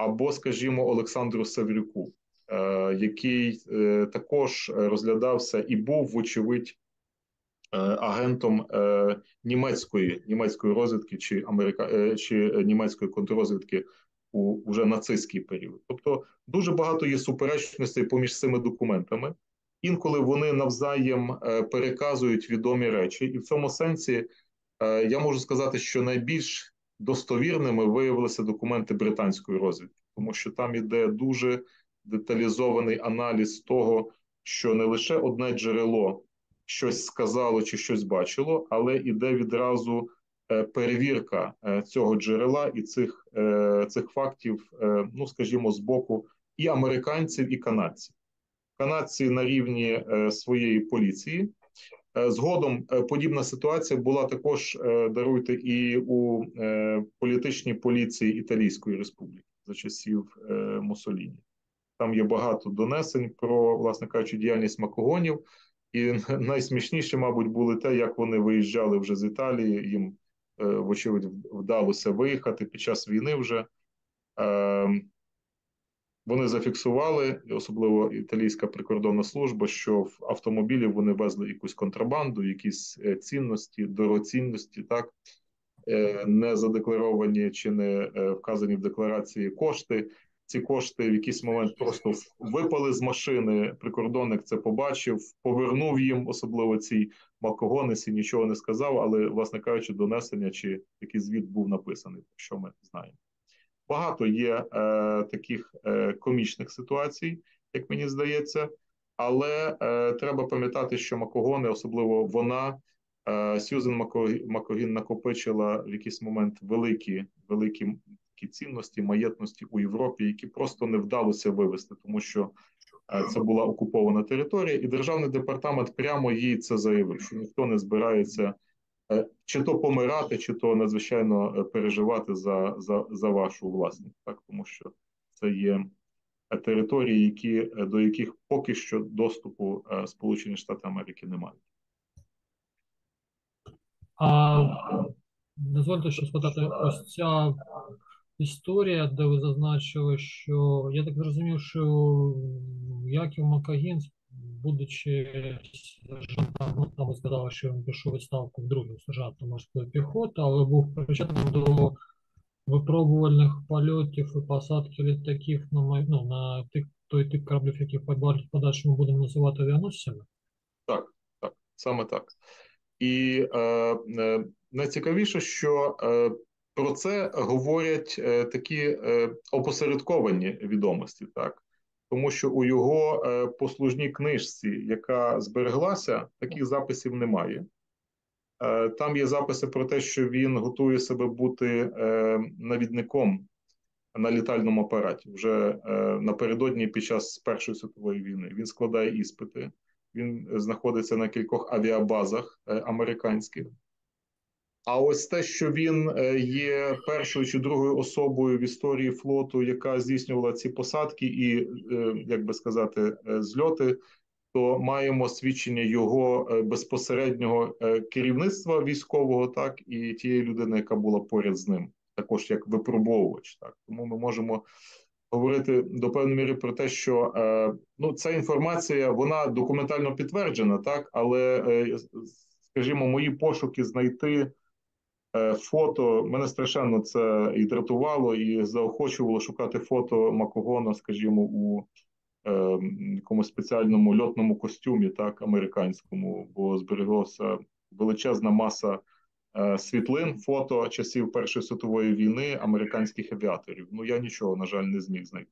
Або, скажімо, Олександру Саврюку, е, який е, також розглядався і був, вочевидь, е, агентом німецької німецької розвідки чи Америка чи німецької контррозвідки у вже нацистський період. Тобто дуже багато є суперечностей поміж цими документами. Інколи вони навзаєм переказують відомі речі, і в цьому сенсі я можу сказати, що найбільш достовірними виявилися документи британської розвідки, тому що там іде дуже деталізований аналіз того, що не лише одне джерело щось сказало чи щось бачило, але іде відразу е, перевірка е, цього джерела і цих, е, цих фактів, ну скажімо, з боку і американців, і канадців. Канадці на рівні своєї поліції. Е, згодом е, подібна ситуація була також е, даруйте і у політичній поліції Італійської республіки за часів Мусоліні. Там є багато донесень про, власне кажучи, діяльність макогонів, і найсмішніше, мабуть, були те, як вони виїжджали вже з Італії. Їм, вочевидь, вдалося виїхати під час війни вже. Ем, вони зафіксували, особливо італійська прикордонна служба, що в автомобілі вони везли якусь контрабанду, якісь е, цінності, дорогоцінності, так е, не задекларовані чи не е, вказані в декларації кошти. Ці кошти в якийсь момент просто випали з машини. Прикордонник це побачив, повернув їм, особливо цій макогонесі, нічого не сказав, але, власне кажучи, донесення чи який звіт був написаний, що ми знаємо. Багато є е, таких е, комічних ситуацій, як мені здається, але е, треба пам'ятати, що Макогони, особливо вона, е, Сьюзен Макогін накопичила в якийсь момент великі великі цінності, маєтності у Європі, які просто не вдалося вивести, тому що це була окупована територія, і державний департамент прямо їй це заявив, що ніхто не збирається чи то помирати, чи то надзвичайно переживати за за, за вашу власність, так тому що це є території, які до яких поки що доступу Сполучені Штати Америки не мають. А дозвольте ще спитати, ось ця історія, де ви зазначили, що я так зрозумів, що Яків Макагін, будучи сержантом, ну, там сказали, що він пішов відставку в другу сержанту морської піхоти, але був причетним до випробувальних польотів і посадки літаків на май- ну, на тих, той тип кораблів, які в подальшому будемо називати авіаносцями. Так, так, саме так. І е, е, найцікавіше, що е, про це говорять е, такі е, опосередковані відомості, так тому що у його е, послужній книжці, яка збереглася, таких записів немає. Там є записи про те, що він готує себе бути навідником на літальному апараті вже напередодні під час Першої світової війни. Він складає іспити. Він знаходиться на кількох авіабазах американських. А ось те, що він е, є першою чи другою особою в історії флоту, яка здійснювала ці посадки і, е, як би сказати, зльоти, то маємо свідчення його безпосереднього керівництва військового, так і тієї людини, яка була поряд з ним, також як випробовувач. Так тому ми можемо говорити до певної міри про те, що е, ну ця інформація вона документально підтверджена, так але е, скажімо, мої пошуки знайти е, фото мене страшенно це і дратувало, і заохочувало шукати фото Макогона, скажімо, у якомусь спеціальному льотному костюмі, так американському, бо збереглося величезна маса Е, світлин, фото часів Першої світової війни американських авіаторів. Ну я нічого, на жаль, не зміг знайти.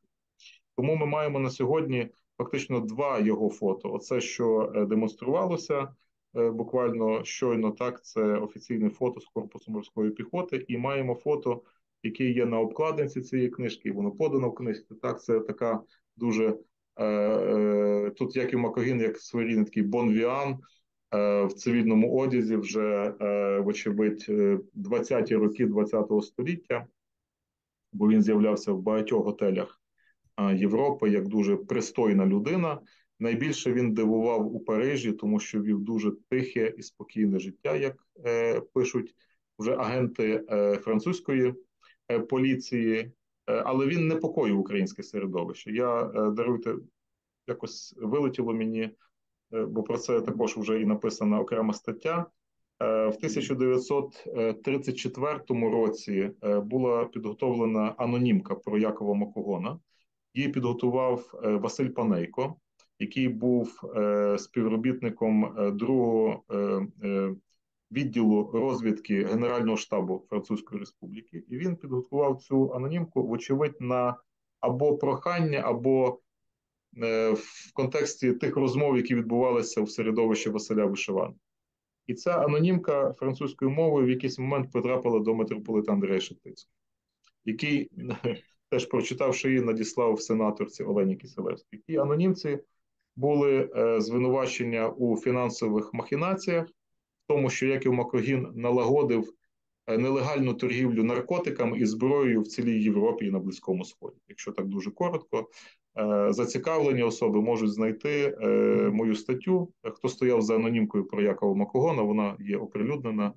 Тому ми маємо на сьогодні фактично два його фото. Оце, що е, демонструвалося е, буквально щойно так. Це офіційне фото з корпусу морської піхоти, і маємо фото, яке є на обкладинці цієї книжки. Воно подано в книжці. Так, це така дуже тут, як і Макогін, як своєрідний такий бонвіан. Е, в цивільному одязі вже, е, вочевидь, 20-ті е, роки ХХ століття, бо він з'являвся в багатьох готелях Європи як дуже пристойна людина. Найбільше він дивував у Парижі, тому що вів дуже тихе і спокійне життя, як пишуть вже агенти французької поліції, але він непокоїв українське середовище. Я даруйте, якось вилетіло мені. Е, бо про це також вже і написана окрема стаття. Е, в 1934 році е, була підготовлена анонімка про Якова Макогона. Її підготував Василь Панейко, який був співробітником другого відділу розвідки Генерального штабу Французької Республіки, і він підготував цю анонімку, вочевидь, на або прохання, або Е, в контексті тих розмов, які відбувалися в середовищі Василя Вишиван. І ця анонімка французькою мовою в якийсь момент потрапила до митрополита Андрея Шептицького, який, теж прочитавши її, надіслав сенаторці Олені Киселевській. Ті анонімці були е, звинувачення у фінансових махінаціях, в тому, що Яків Макогін налагодив Е, нелегальну торгівлю наркотиками і зброєю в цілій Європі і на Близькому Сході. Якщо так дуже коротко, е, зацікавлені особи можуть знайти мою статтю. Хто стояв за анонімкою про Якова Макогона, вона є оприлюднена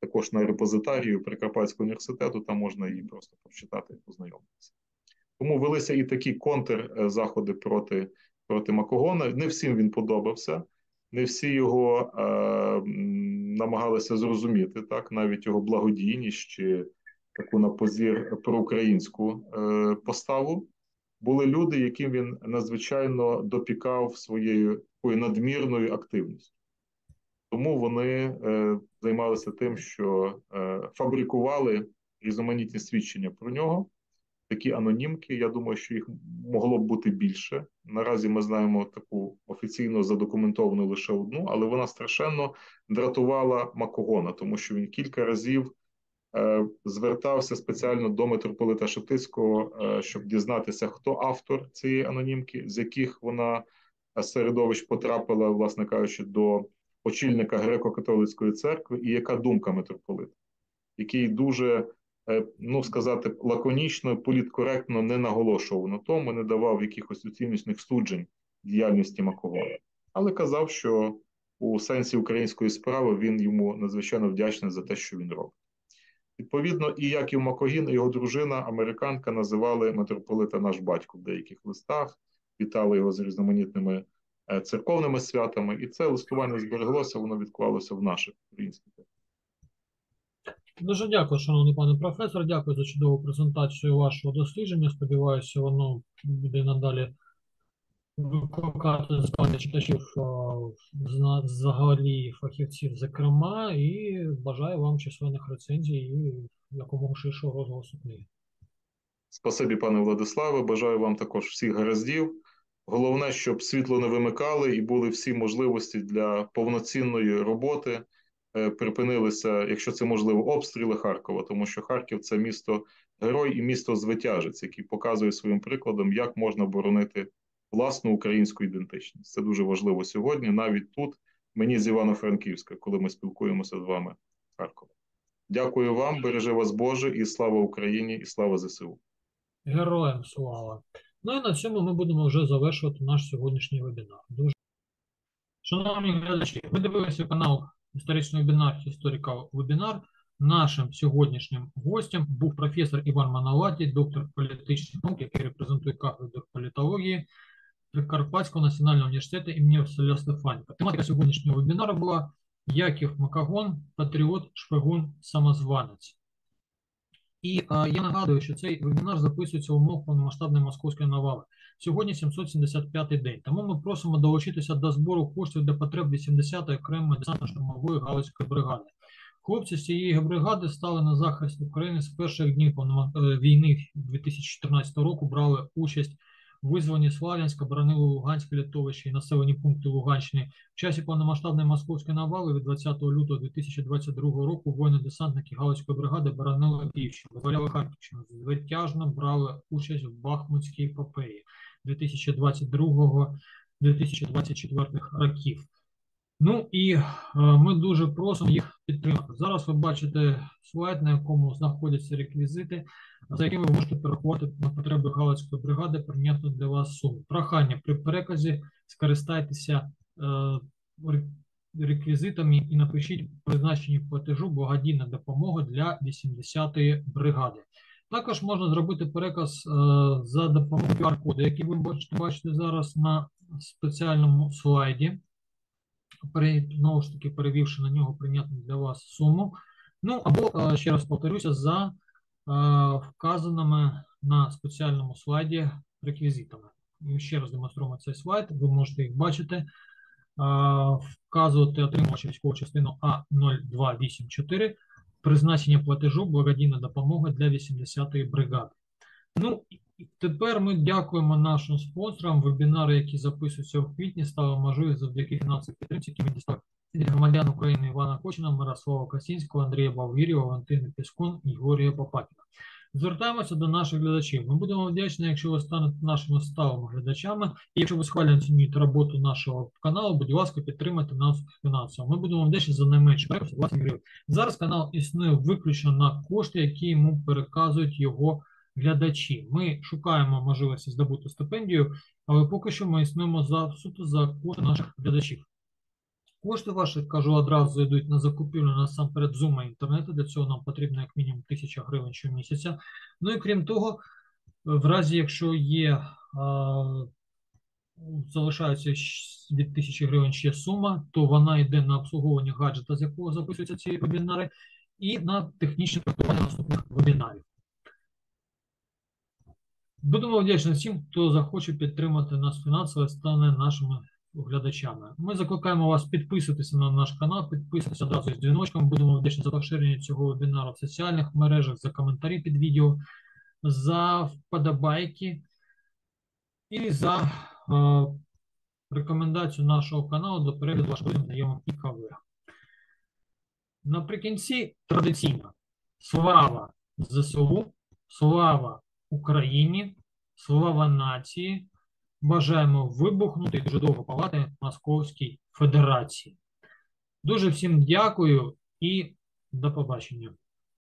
також на репозитарію Прикарпатського університету. Там можна її просто прочитати і познайомитися. Тому велися і такі контрзаходи проти проти Макогона. Не всім він подобався, не всі його е, намагалися зрозуміти так, навіть його благодійність чи таку на позір проукраїнську е, поставу. Були люди, яким він надзвичайно допікав своєю такою надмірною активністю. Тому вони е, займалися тим, що е, фабрикували різноманітні свідчення про нього, такі анонімки. Я думаю, що їх могло б бути більше. Наразі ми знаємо таку офіційно задокументовану лише одну, але вона страшенно дратувала Макогона, тому що він кілька разів е, звертався спеціально до митрополита Шептицького, е, щоб дізнатися, хто автор цієї анонімки, з яких вона е, середовищ потрапила, власне кажучи, до очільника греко-католицької церкви, і яка думка митрополита, який дуже, ну сказати, лаконічно, політкоректно не наголошував на тому, не давав якихось оціночних суджень діяльності Макогона, але казав, що у сенсі української справи він йому надзвичайно вдячний за те, що він робить. Відповідно, і Яків Макогін, і його дружина, американка, називали митрополита наш батько в деяких листах, вітали його з різноманітними е, церковними святами, і це листування збереглося, воно відклалося в наших українських. Дуже дякую, шановний пане професор. Дякую за чудову презентацію вашого дослідження. Сподіваюся, воно буде надалі викликати з пам'яті читачів взагалі фахівців, зокрема, і бажаю вам численних рецензій і якомога ширшого розголосу книги. Спасибі, пане Владиславе. Бажаю вам також всіх гараздів. Головне, щоб світло не вимикали і були всі можливості для повноцінної роботи. Е, Припинилися, якщо це можливо, обстріли Харкова, тому що Харків це місто герой і місто звитяжець, який показує своїм прикладом, як можна боронити власну українську ідентичність. Це дуже важливо сьогодні, навіть тут, мені з Івано-Франківська, коли ми спілкуємося з вами в Харкові. Дякую вам, бережи вас Боже, і слава Україні, і слава ЗСУ. Героям слава! Ну і на цьому ми будемо вже завершувати наш сьогоднішній вебінар. Дуже шановні глядачі, ви дивилися канал історичний вебінар Історика вебінар. Нашим сьогоднішнім гостем був професор Іван Манаватій, доктор політичних наук, який репрезентує кафедру політології Прикарпатського національного університету імені Василя Стефаніка. Тематика сьогоднішнього вебінару була Яків Макагон, патріот, шпигун, самозванець. І е, я нагадую, що цей вебінар записується в умовах повномасштабної московської навали. Сьогодні 775-й день. Тому ми просимо долучитися до збору коштів для потреб 80-ї окремої десантно-штурмової галицької бригади. Хлопці з цієї бригади стали на захист України з перших днів е, війни 2014 року, брали участь в визволенні Слав'янська, боронили Луганське літовище і населені пункти Луганщини. В часі повномасштабної московської навали від 20 лютого 2022 року воїни-десантники Галицької бригади боронили Київщину, визволяли Харківщину, звитяжно брали участь в Бахмутській епопеї 2022-2024 років. Ну і е, ми дуже просимо їх підтримати. Зараз ви бачите слайд, на якому знаходяться реквізити, за якими ви можете перерахувати на потреби Галицької бригади прийнятну для вас суму. Прохання при переказі скористайтеся е, реквізитами і напишіть призначені платежу благодійна допомога для 80-ї бригади. Також можна зробити переказ е, за допомогою QR-коду, який ви бачите, зараз на спеціальному слайді знову ж таки перевівши на нього прийнятну для вас суму. Ну або е, ще раз повторюся, за е, вказаними на спеціальному слайді реквізитами. Ще раз демонструємо цей слайд, ви можете їх бачити. Е, Вказувати отримувача військову частину А0284, призначення платежу, благодійна допомога для 80-ї бригади. Ну, тепер ми дякуємо нашим спонсорам. Вебінари, які записуються в квітні, стали можливі завдяки фінансовій підтримці, які ми дістали громадян України Івана Кочина, Мирослава Касінського, Андрія Бавгірєва, Валентини Піскун і Георгія Попакіна. Звертаємося до наших глядачів. Ми будемо вдячні, якщо ви станете нашими сталими глядачами. І якщо ви схвально оцінюєте роботу нашого каналу, будь ласка, підтримайте нас фінансово. Ми будемо вдячні за найменше перегляд 20 гривень. Зараз канал існує виключно на кошти, які йому переказують його глядачі. Ми шукаємо можливості здобути стипендію, але поки що ми існуємо за суто за кошти наших глядачів. Кошти ваші, кажу, одразу йдуть на закупівлю насамперед зума інтернету. Для цього нам потрібно як мінімум 1000 гривень щомісяця. Ну і крім того, в разі, якщо є, залишається від 1000 гривень ще сума, то вона йде на обслуговування гаджета, з якого записуються ці вебінари, і на технічне приготування наступних вебінарів. Будемо вдячні всім, хто захоче підтримати нас фінансово стане нашими глядачами. Ми закликаємо вас підписуватися на наш канал, підписуватися одразу з дзвіночком. Будемо вдячні за поширення цього вебінару в соціальних мережах, за коментарі під відео, за вподобайки і за е, рекомендацію нашого каналу до перегляду вашим знайомим і колегам. Наприкінці традиційно Слава ЗСУ, слава Україні, слава нації. Бажаємо вибухнути і дуже довго палати Московській Федерації. Дуже всім дякую і до побачення.